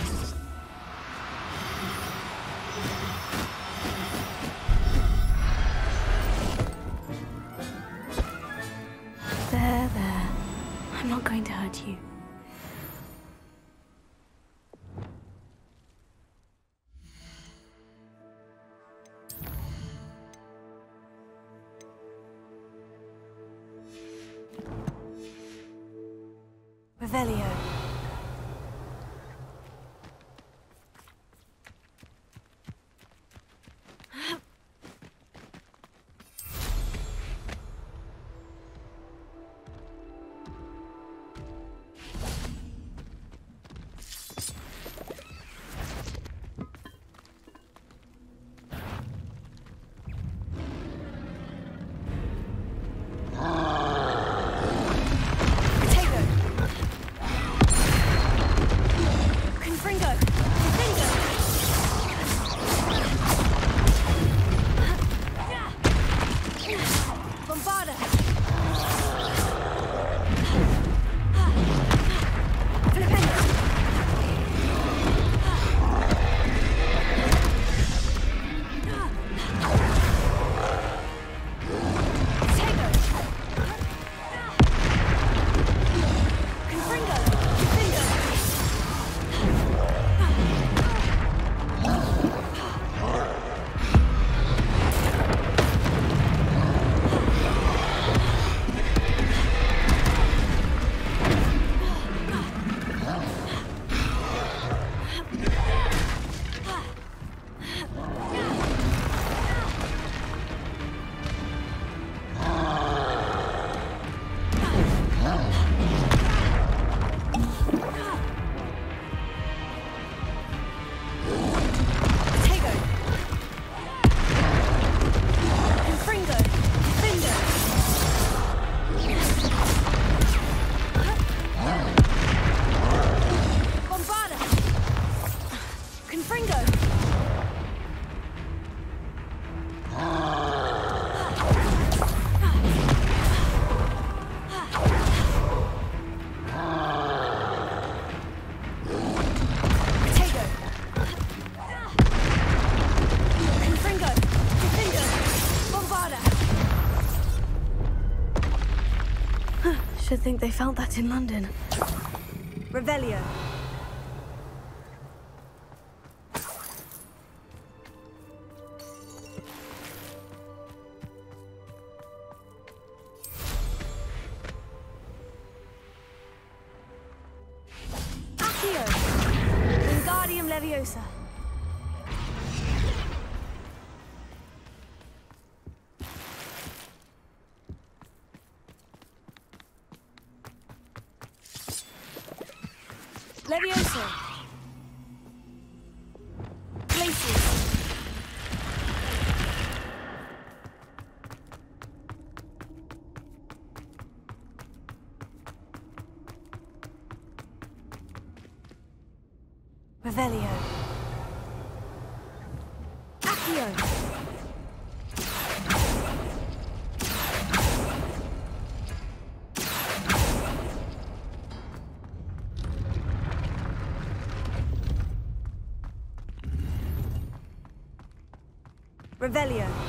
Not going to hurt you. Think they found that in London. Revelio. Revelio.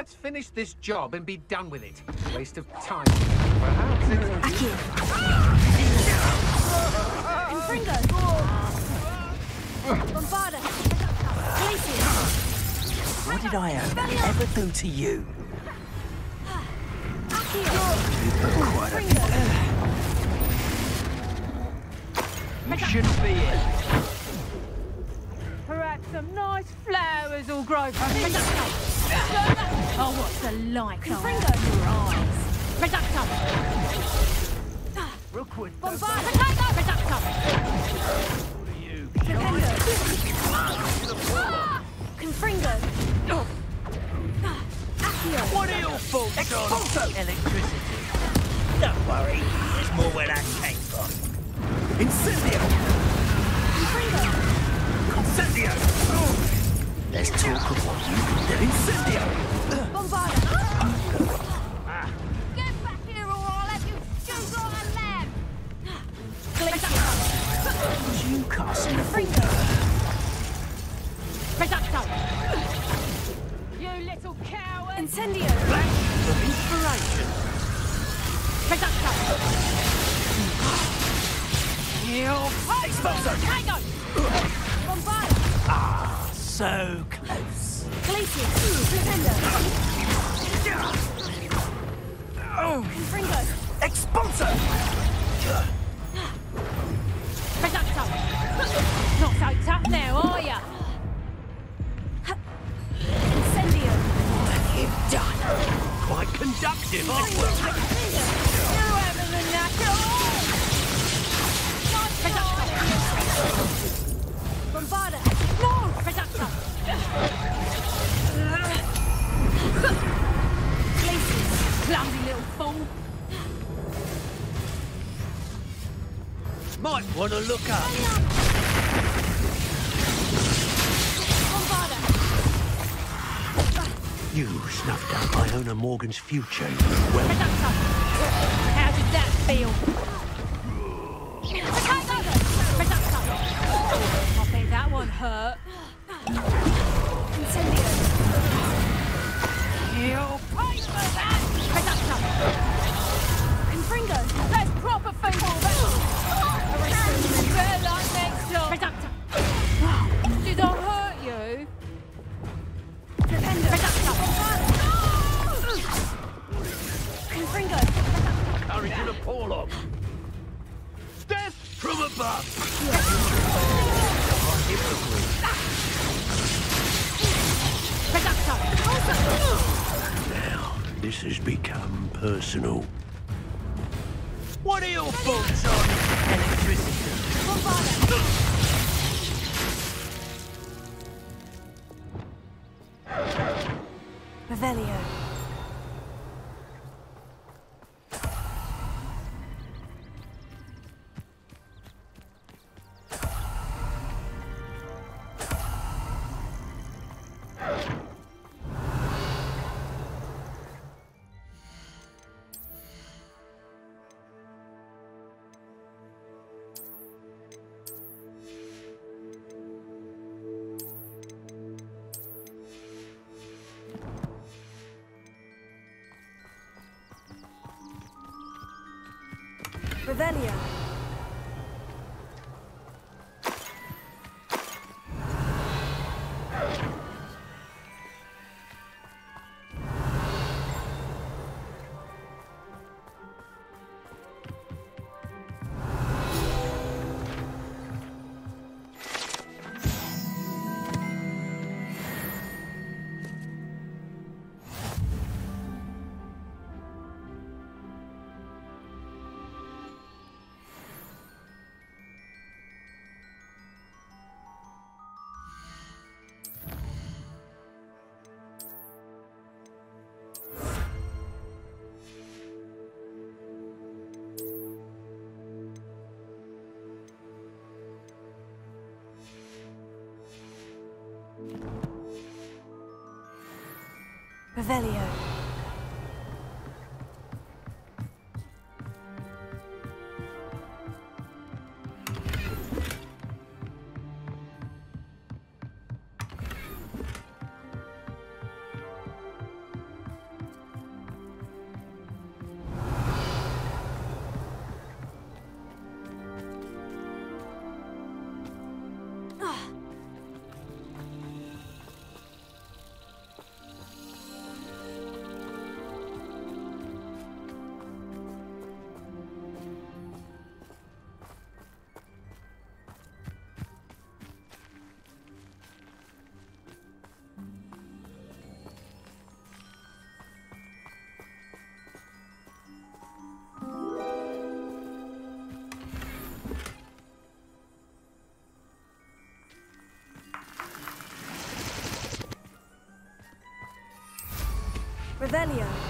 Let's finish this job and be done with it. Waste of time. Perhaps it's... Confringo! Bombarda! Glacius! What did I ever, ever do to you? You shouldn't be here. Perhaps some nice flowers will grow from this. Oh, what's the light go out of your eyes? Reducto! Rookwood, Bombarda! Reducto! Confringo! What are your thoughts on electricity? Don't worry, there's more where that came from. Incendio! Confringo! Incendio! Let's talk of what you can do. Incendio! Bombarda! Get back here or I'll have you shoot on a lamb! Glacius! You casting a Confringo! Reducto! You little coward! Incendio! flash of inspiration. Reducto! You Expulso! Tigo! Bombarda! Ah, so close. Glacius! Flipendo! Confringo! Expulso! Reducto! Not so tough now, are ya? Incendio! What have you done? Quite conductive, aren't you? You haven't the knacker! Reducto! Bombarda! No! Clumsy little fool! Might want to look up. You snuffed out Iona Morgan's future. Well, Reducto! How did that feel? Reducto! Reducto! I think that one hurt. Courage in a porlock. Death from above. Reducto! Now, this has become personal. What are your thoughts on electricity? Revelio. Revelio. Revelio. Revelio.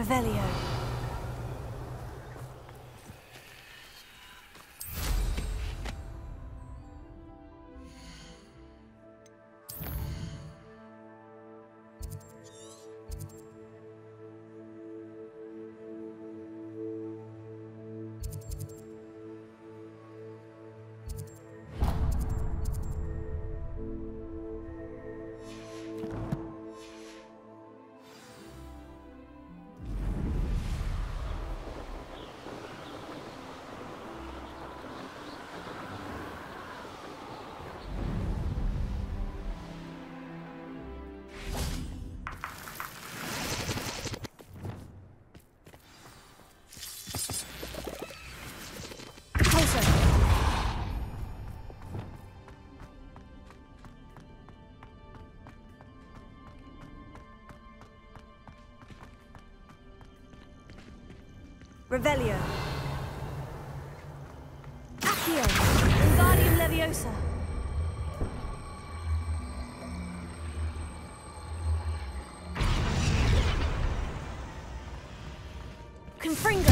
Revelio. Revelio. Accio. Wingardium Leviosa. Confringo.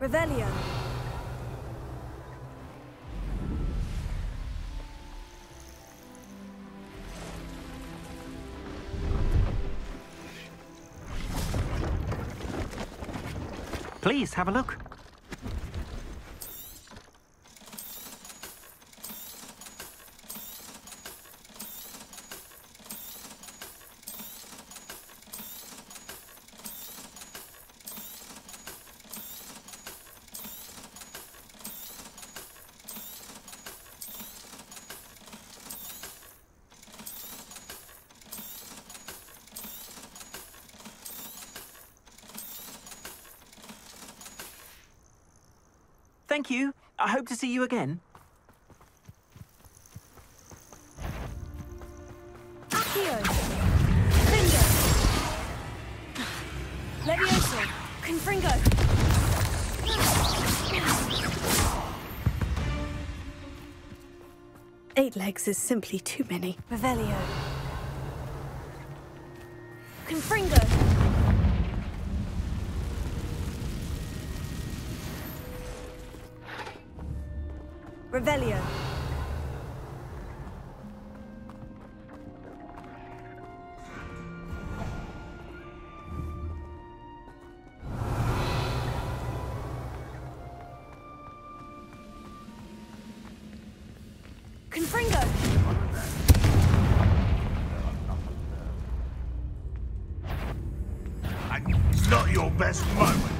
Revelio. Please, have a look. Thank you. I hope to see you again. Accio. Levioso. Confringo. Eight legs is simply too many. Revelio. Your best moment,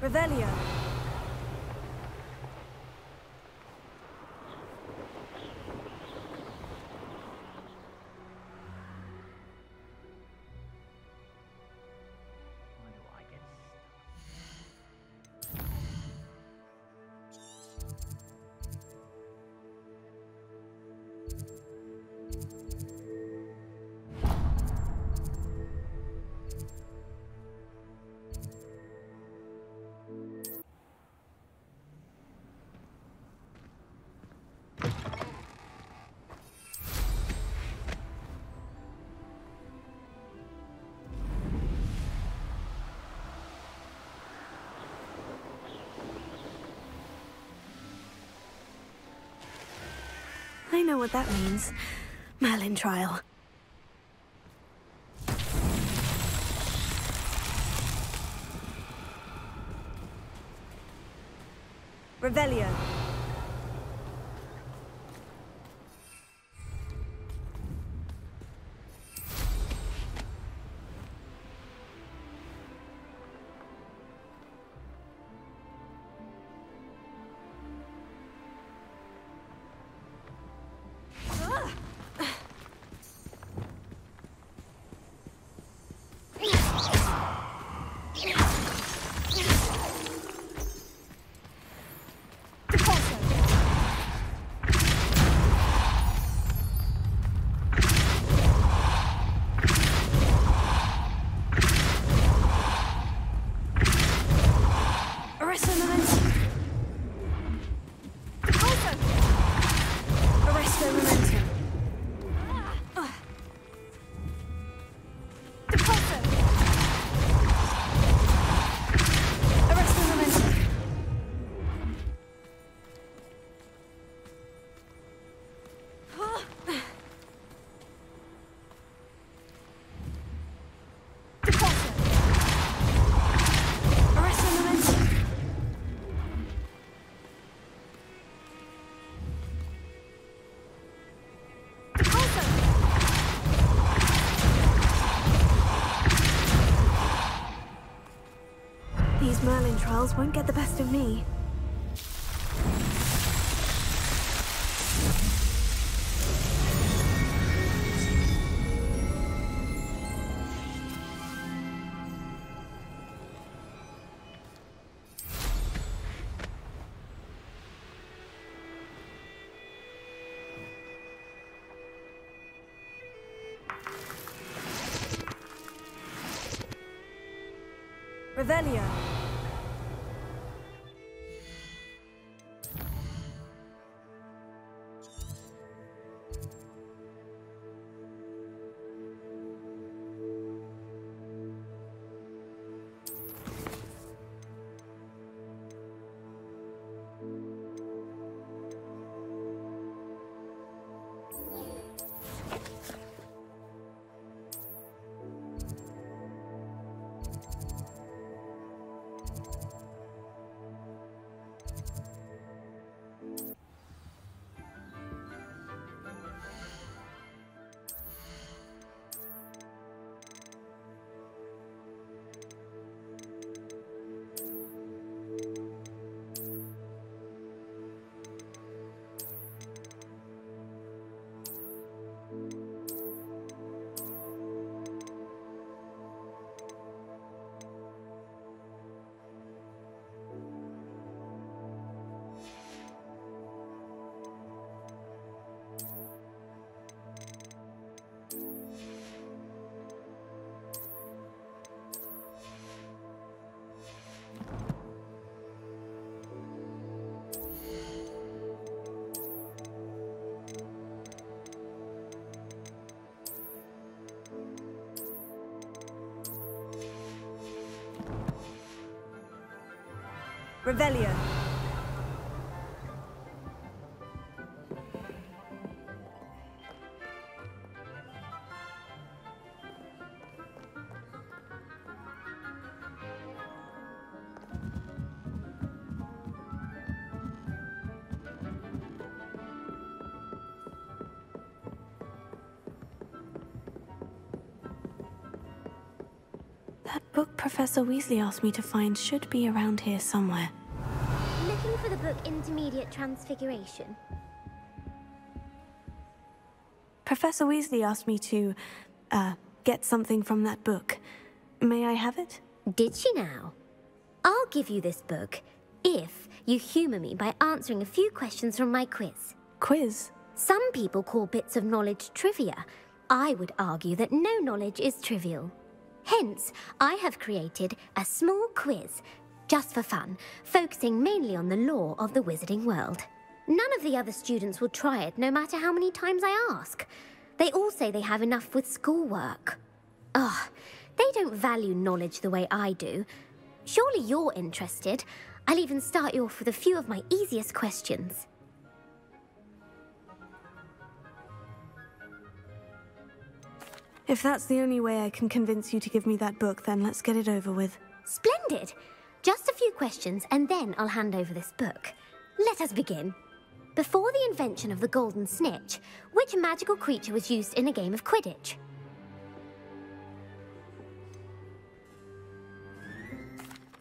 Revelio. Know what that means. Merlin trial. Revelio. Merlin won't get the best of me. Revelio. Revelio. That book Professor Weasley asked me to find should be around here somewhere. Intermediate Transfiguration. Professor Weasley asked me to, uh, get something from that book. May I have it? Did she now? I'll give you this book if you humour me by answering a few questions from my quiz. Quiz? Some people call bits of knowledge trivia. I would argue that no knowledge is trivial. Hence, I have created a small quiz, just for fun, focusing mainly on the lore of the wizarding world. None of the other students will try it, no matter how many times I ask. They all say they have enough with schoolwork. Ugh, oh, they don't value knowledge the way I do. Surely you're interested. I'll even start you off with a few of my easiest questions. If that's the only way I can convince you to give me that book, then let's get it over with. Splendid! Just a few questions, and then I'll hand over this book. Let us begin. Before the invention of the golden snitch, which magical creature was used in a game of Quidditch?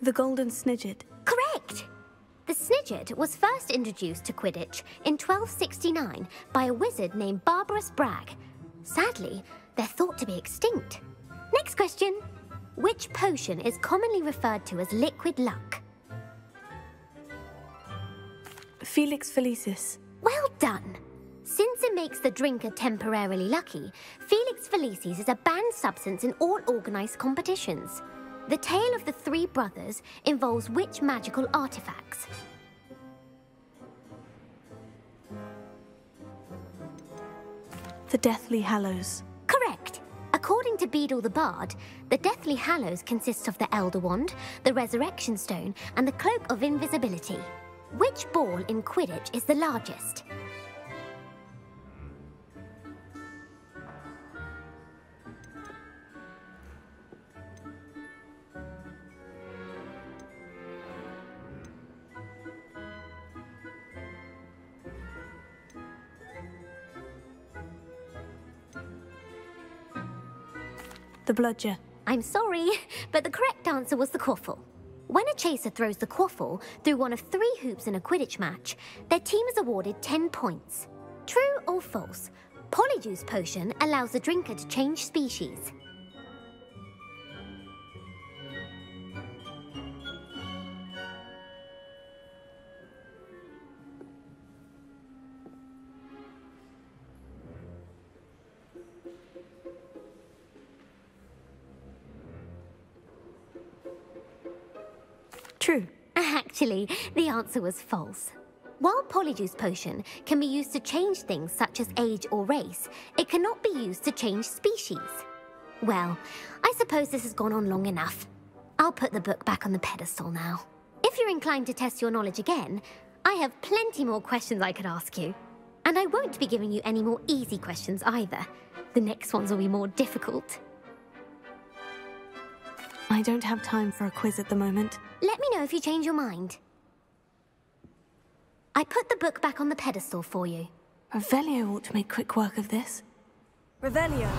The golden snidget. Correct! The snidget was first introduced to Quidditch in 1269 by a wizard named Barberus Bragge. Sadly, they're thought to be extinct. Next question. Which potion is commonly referred to as liquid luck? Felix Felicis. Well done! Since it makes the drinker temporarily lucky, Felix Felicis is a banned substance in all organised competitions. The tale of the three brothers involves which magical artifacts? The Deathly Hallows. Correct. According to Beedle the Bard, the Deathly Hallows consists of the Elder Wand, the Resurrection Stone, and the Cloak of Invisibility. Which ball in Quidditch is the largest? The Bludger. I'm sorry, but the correct answer was the Quaffle. When a chaser throws the Quaffle through one of three hoops in a Quidditch match, their team is awarded 10 points. True or false? Polyjuice Potion allows the drinker to change species. Actually, the answer was false. While Polyjuice Potion can be used to change things such as age or race, it cannot be used to change species. Well, I suppose this has gone on long enough. I'll put the book back on the pedestal now. If you're inclined to test your knowledge again, I have plenty more questions I could ask you. And I won't be giving you any more easy questions either. The next ones will be more difficult. I don't have time for a quiz at the moment. Let me know if you change your mind. I put the book back on the pedestal for you. Revelio ought to make quick work of this. Revelio.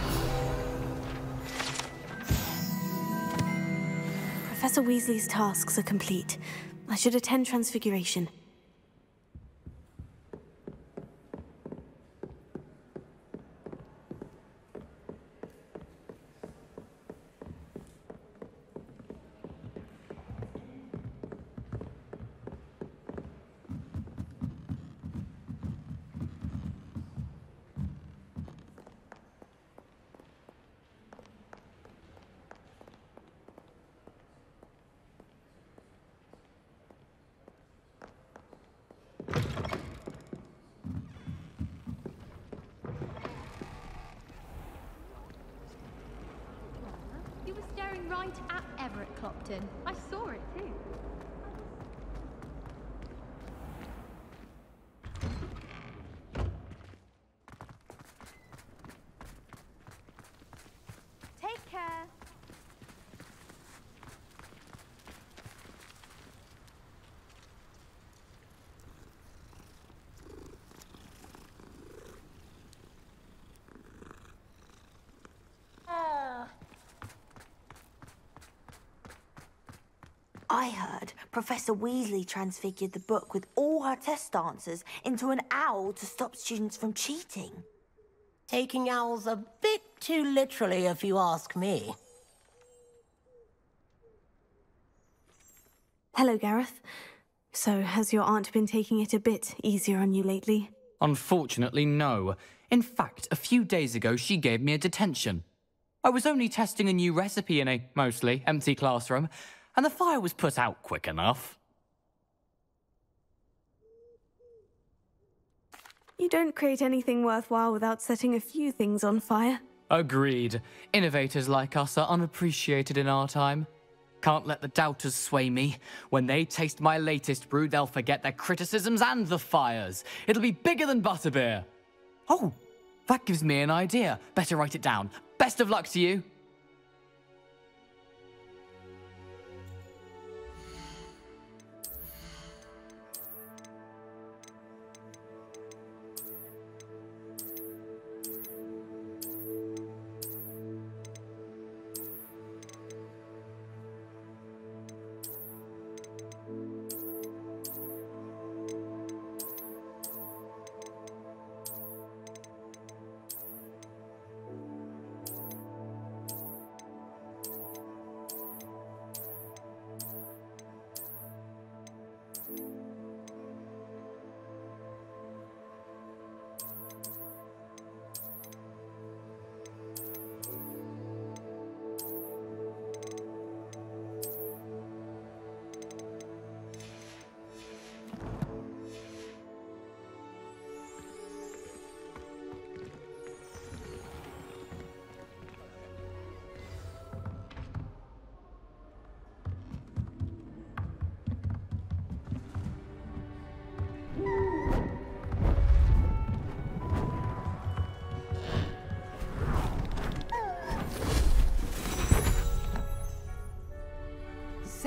Professor Weasley's tasks are complete. I should attend Transfiguration. You were staring right at Everett Clopton. I saw it too. Take care. I heard Professor Weasley transfigured the book with all her test answers into an owl to stop students from cheating. Taking owls a bit too literally, if you ask me. Hello, Garreth. So, has your aunt been taking it a bit easier on you lately? Unfortunately, no. In fact, a few days ago, she gave me a detention. I was only testing a new recipe in a mostly empty classroom, and the fire was put out quick enough. You don't create anything worthwhile without setting a few things on fire. Agreed. Innovators like us are unappreciated in our time. Can't let the doubters sway me. When they taste my latest brew, they'll forget their criticisms and the fires. It'll be bigger than butterbeer. Oh, that gives me an idea. Better write it down. Best of luck to you.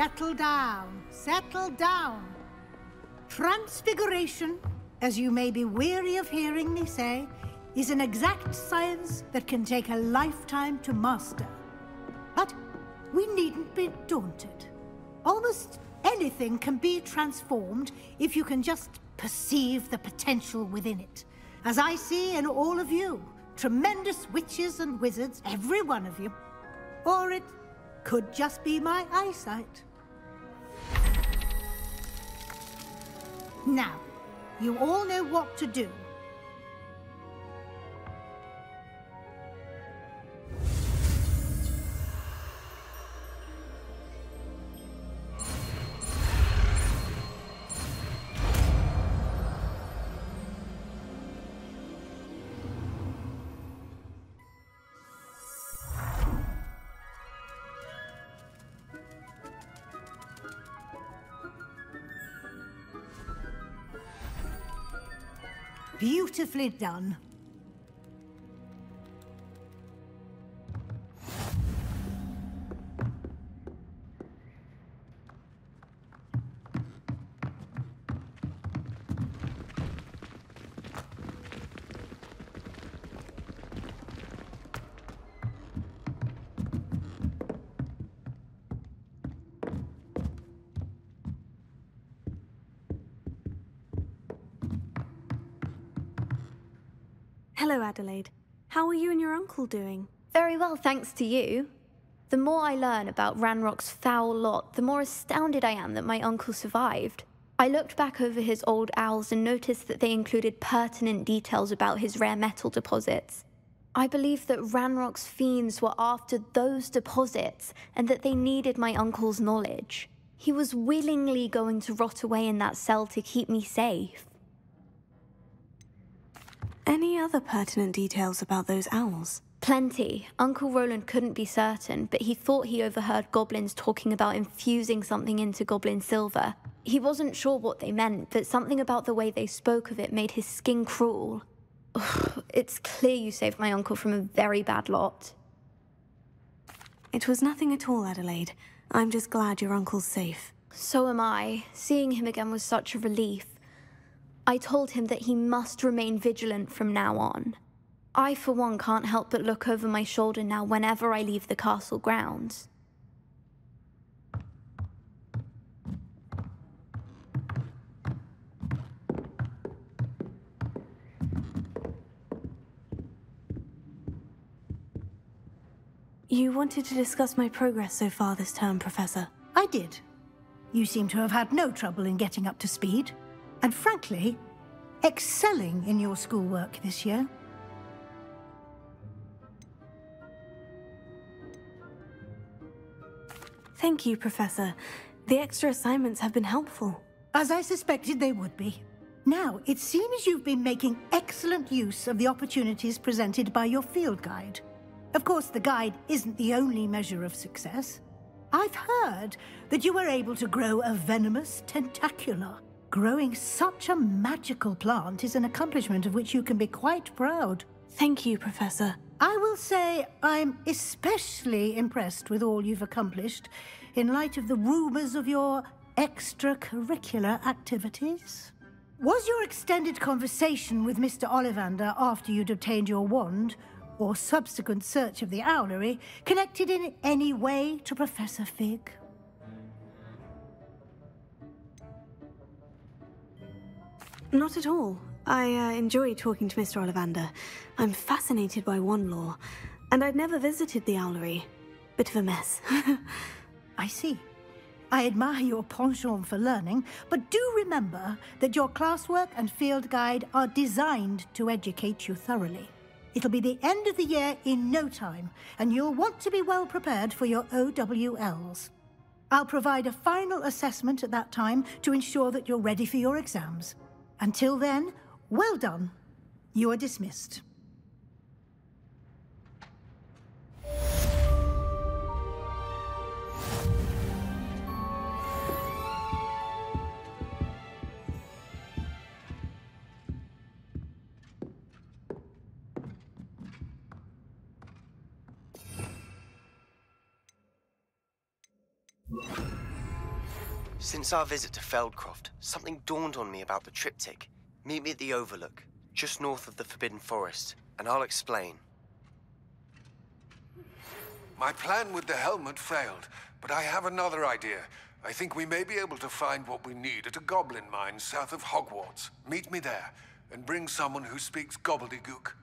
Settle down, settle down. Transfiguration, as you may be weary of hearing me say, is an exact science that can take a lifetime to master. But we needn't be daunted. Almost anything can be transformed if you can just perceive the potential within it. As I see in all of you, tremendous witches and wizards, every one of you. Or it could just be my eyesight. Now, you all know what to do. Beautifully done. Adelaide. How are you and your uncle doing? Very well, thanks to you. The more I learn about Ranrok's foul lot, the more astounded I am that my uncle survived. I looked back over his old owls and noticed that they included pertinent details about his rare metal deposits. I believe that Ranrok's fiends were after those deposits and that they needed my uncle's knowledge. He was willingly going to rot away in that cell to keep me safe. Any other pertinent details about those owls? Plenty. Uncle Roland couldn't be certain, but he thought he overheard goblins talking about infusing something into goblin silver. He wasn't sure what they meant, but something about the way they spoke of it made his skin crawl. It's clear you saved my uncle from a very bad lot. It was nothing at all, Adelaide. I'm just glad your uncle's safe. So am I. Seeing him again was such a relief. I told him that he must remain vigilant from now on. I, for one, can't help but look over my shoulder now whenever I leave the castle grounds. You wanted to discuss my progress so far this term, Professor. I did. You seem to have had no trouble in getting up to speed. And frankly, excelling in your schoolwork this year. Thank you, Professor. The extra assignments have been helpful. As I suspected they would be. Now, it seems you've been making excellent use of the opportunities presented by your field guide. Of course, the guide isn't the only measure of success. I've heard that you were able to grow a venomous tentacula. Growing such a magical plant is an accomplishment of which you can be quite proud. Thank you, Professor. I will say I'm especially impressed with all you've accomplished in light of the rumours of your extracurricular activities. Was your extended conversation with Mr. Ollivander after you'd obtained your wand, or subsequent search of the owlery, connected in any way to Professor Fig? Not at all. I uh, enjoy talking to Mr. Ollivander. I'm fascinated by wand lore, and I'd never visited the owlery. Bit of a mess. I see. I admire your penchant for learning, but do remember that your classwork and field guide are designed to educate you thoroughly. It'll be the end of the year in no time, and you'll want to be well prepared for your OWLs. I'll provide a final assessment at that time to ensure that you're ready for your exams. Until then, well done. You are dismissed. Since our visit to Feldcroft, something dawned on me about the triptych. Meet me at the Overlook, just north of the Forbidden Forest, and I'll explain. My plan with the helmet failed, but I have another idea. I think we may be able to find what we need at a goblin mine south of Hogwarts. Meet me there, and bring someone who speaks gobbledegook.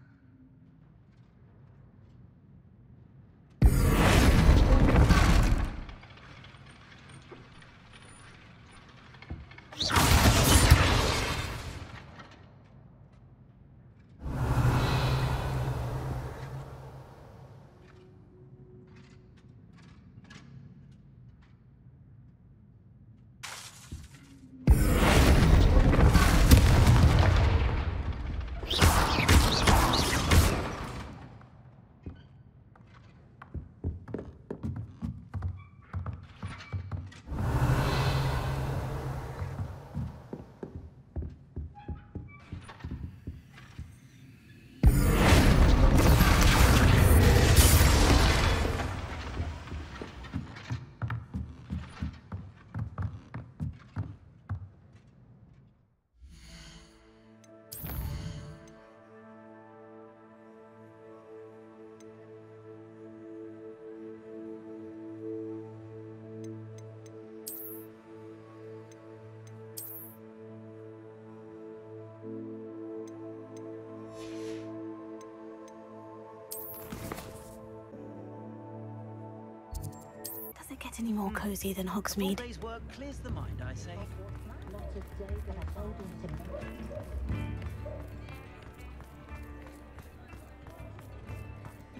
Any more cozy than Hogsmeade? work clears the mind, I say.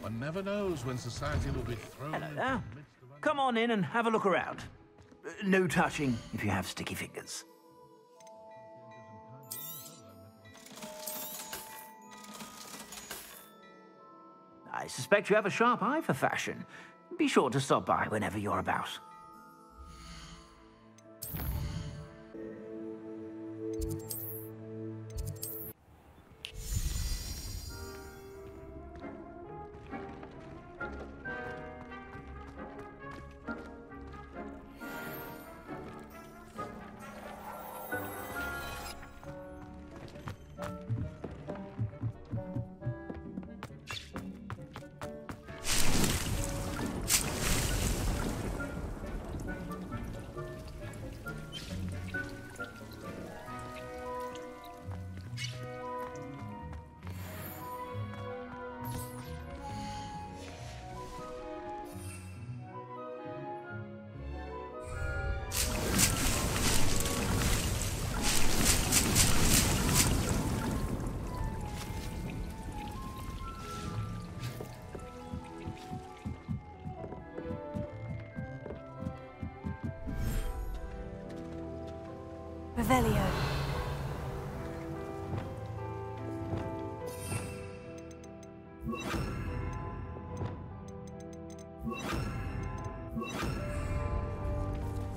One never knows when society will be thrown Hello there. Come on in and have a look around. No touching if you have sticky fingers. I suspect you have a sharp eye for fashion. Be sure to stop by whenever you're about.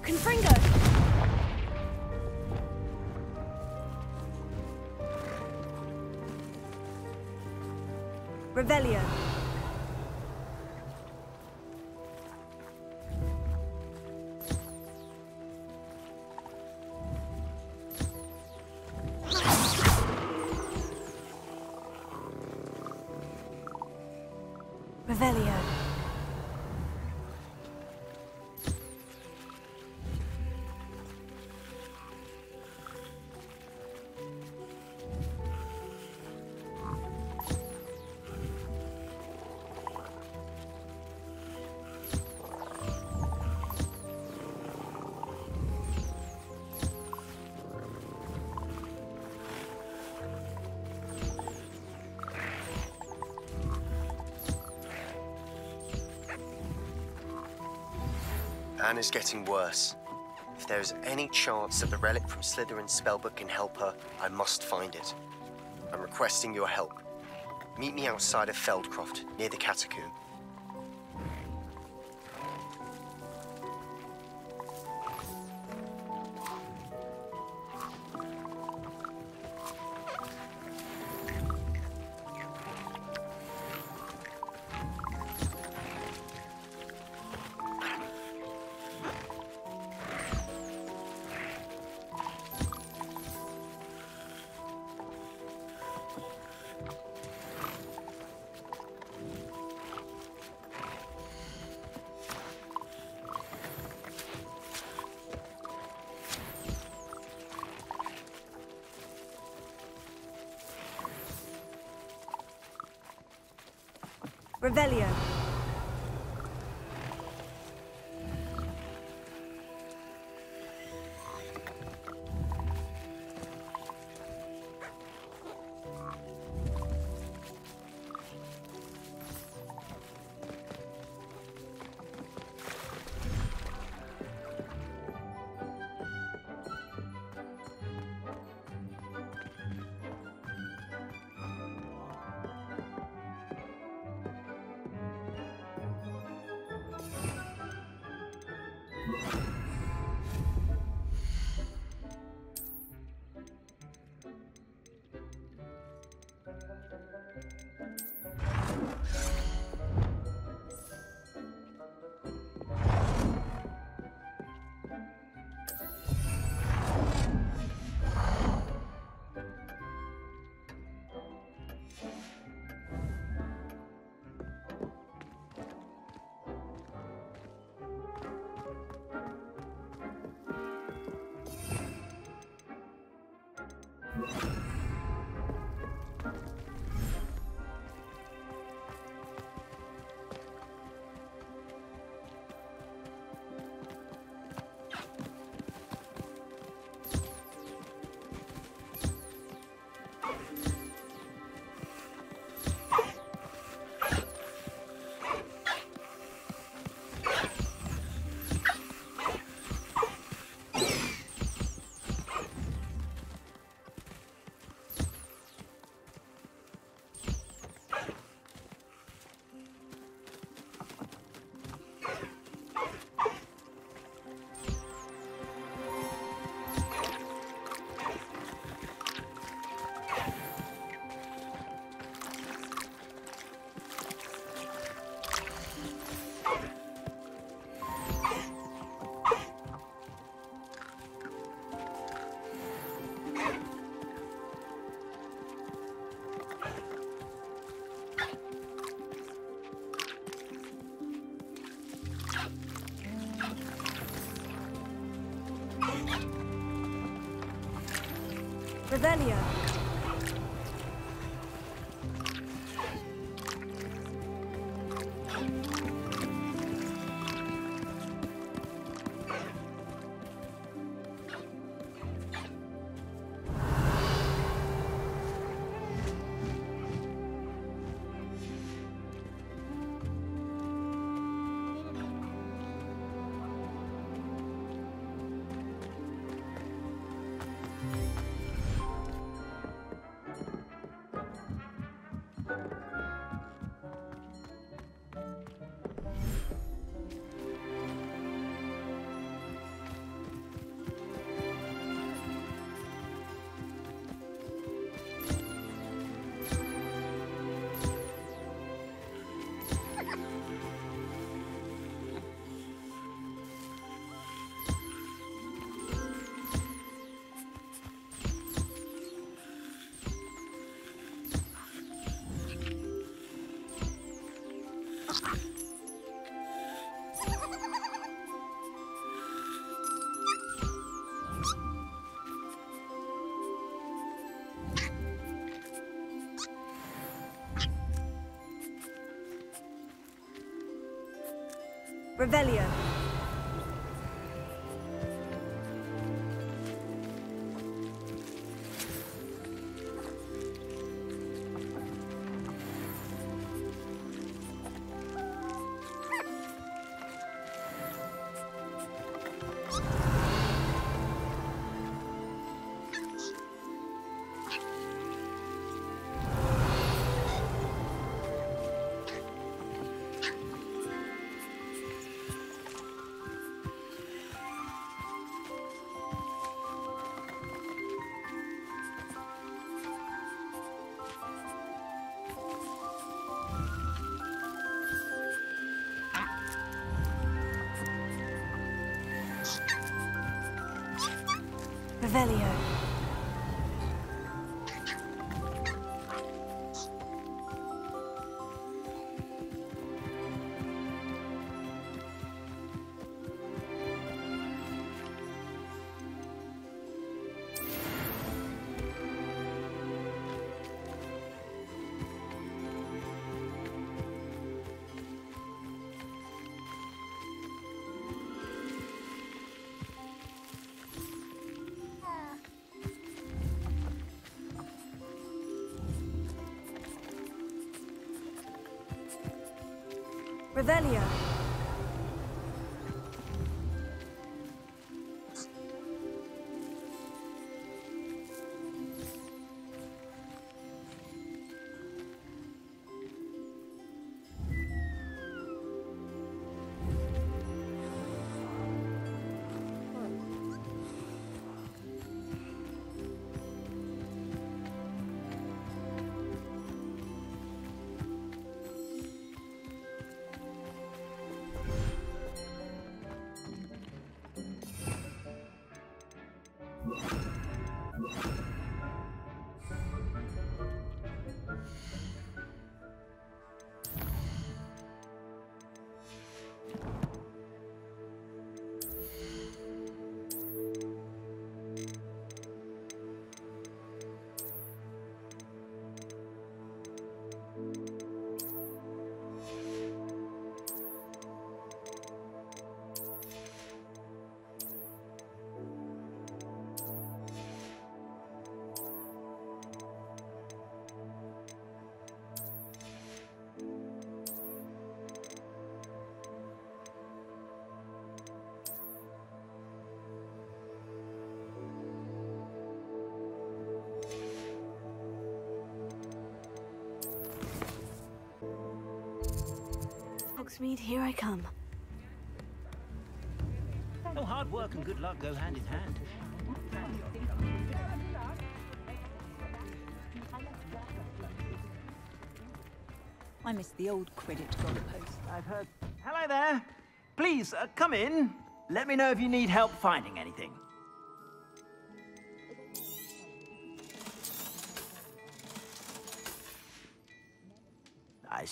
Confringo! Revelio. Anne is getting worse. If there is any chance that the relic from Slytherin's spellbook can help her, I must find it. I'm requesting your help. Meet me outside of Feldcroft, near the catacomb. Revelio. Revelio. Revelio. Revelio. Revelio. Hogsmeade, here I come. Oh, hard work and good luck go hand in hand. I miss the old Quidditch goalpost. I've heard. Hello there. Please, uh, come in. Let me know if you need help finding anything.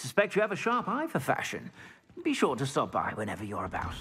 Suspect you have a sharp eye for fashion. Be sure to stop by whenever you're about.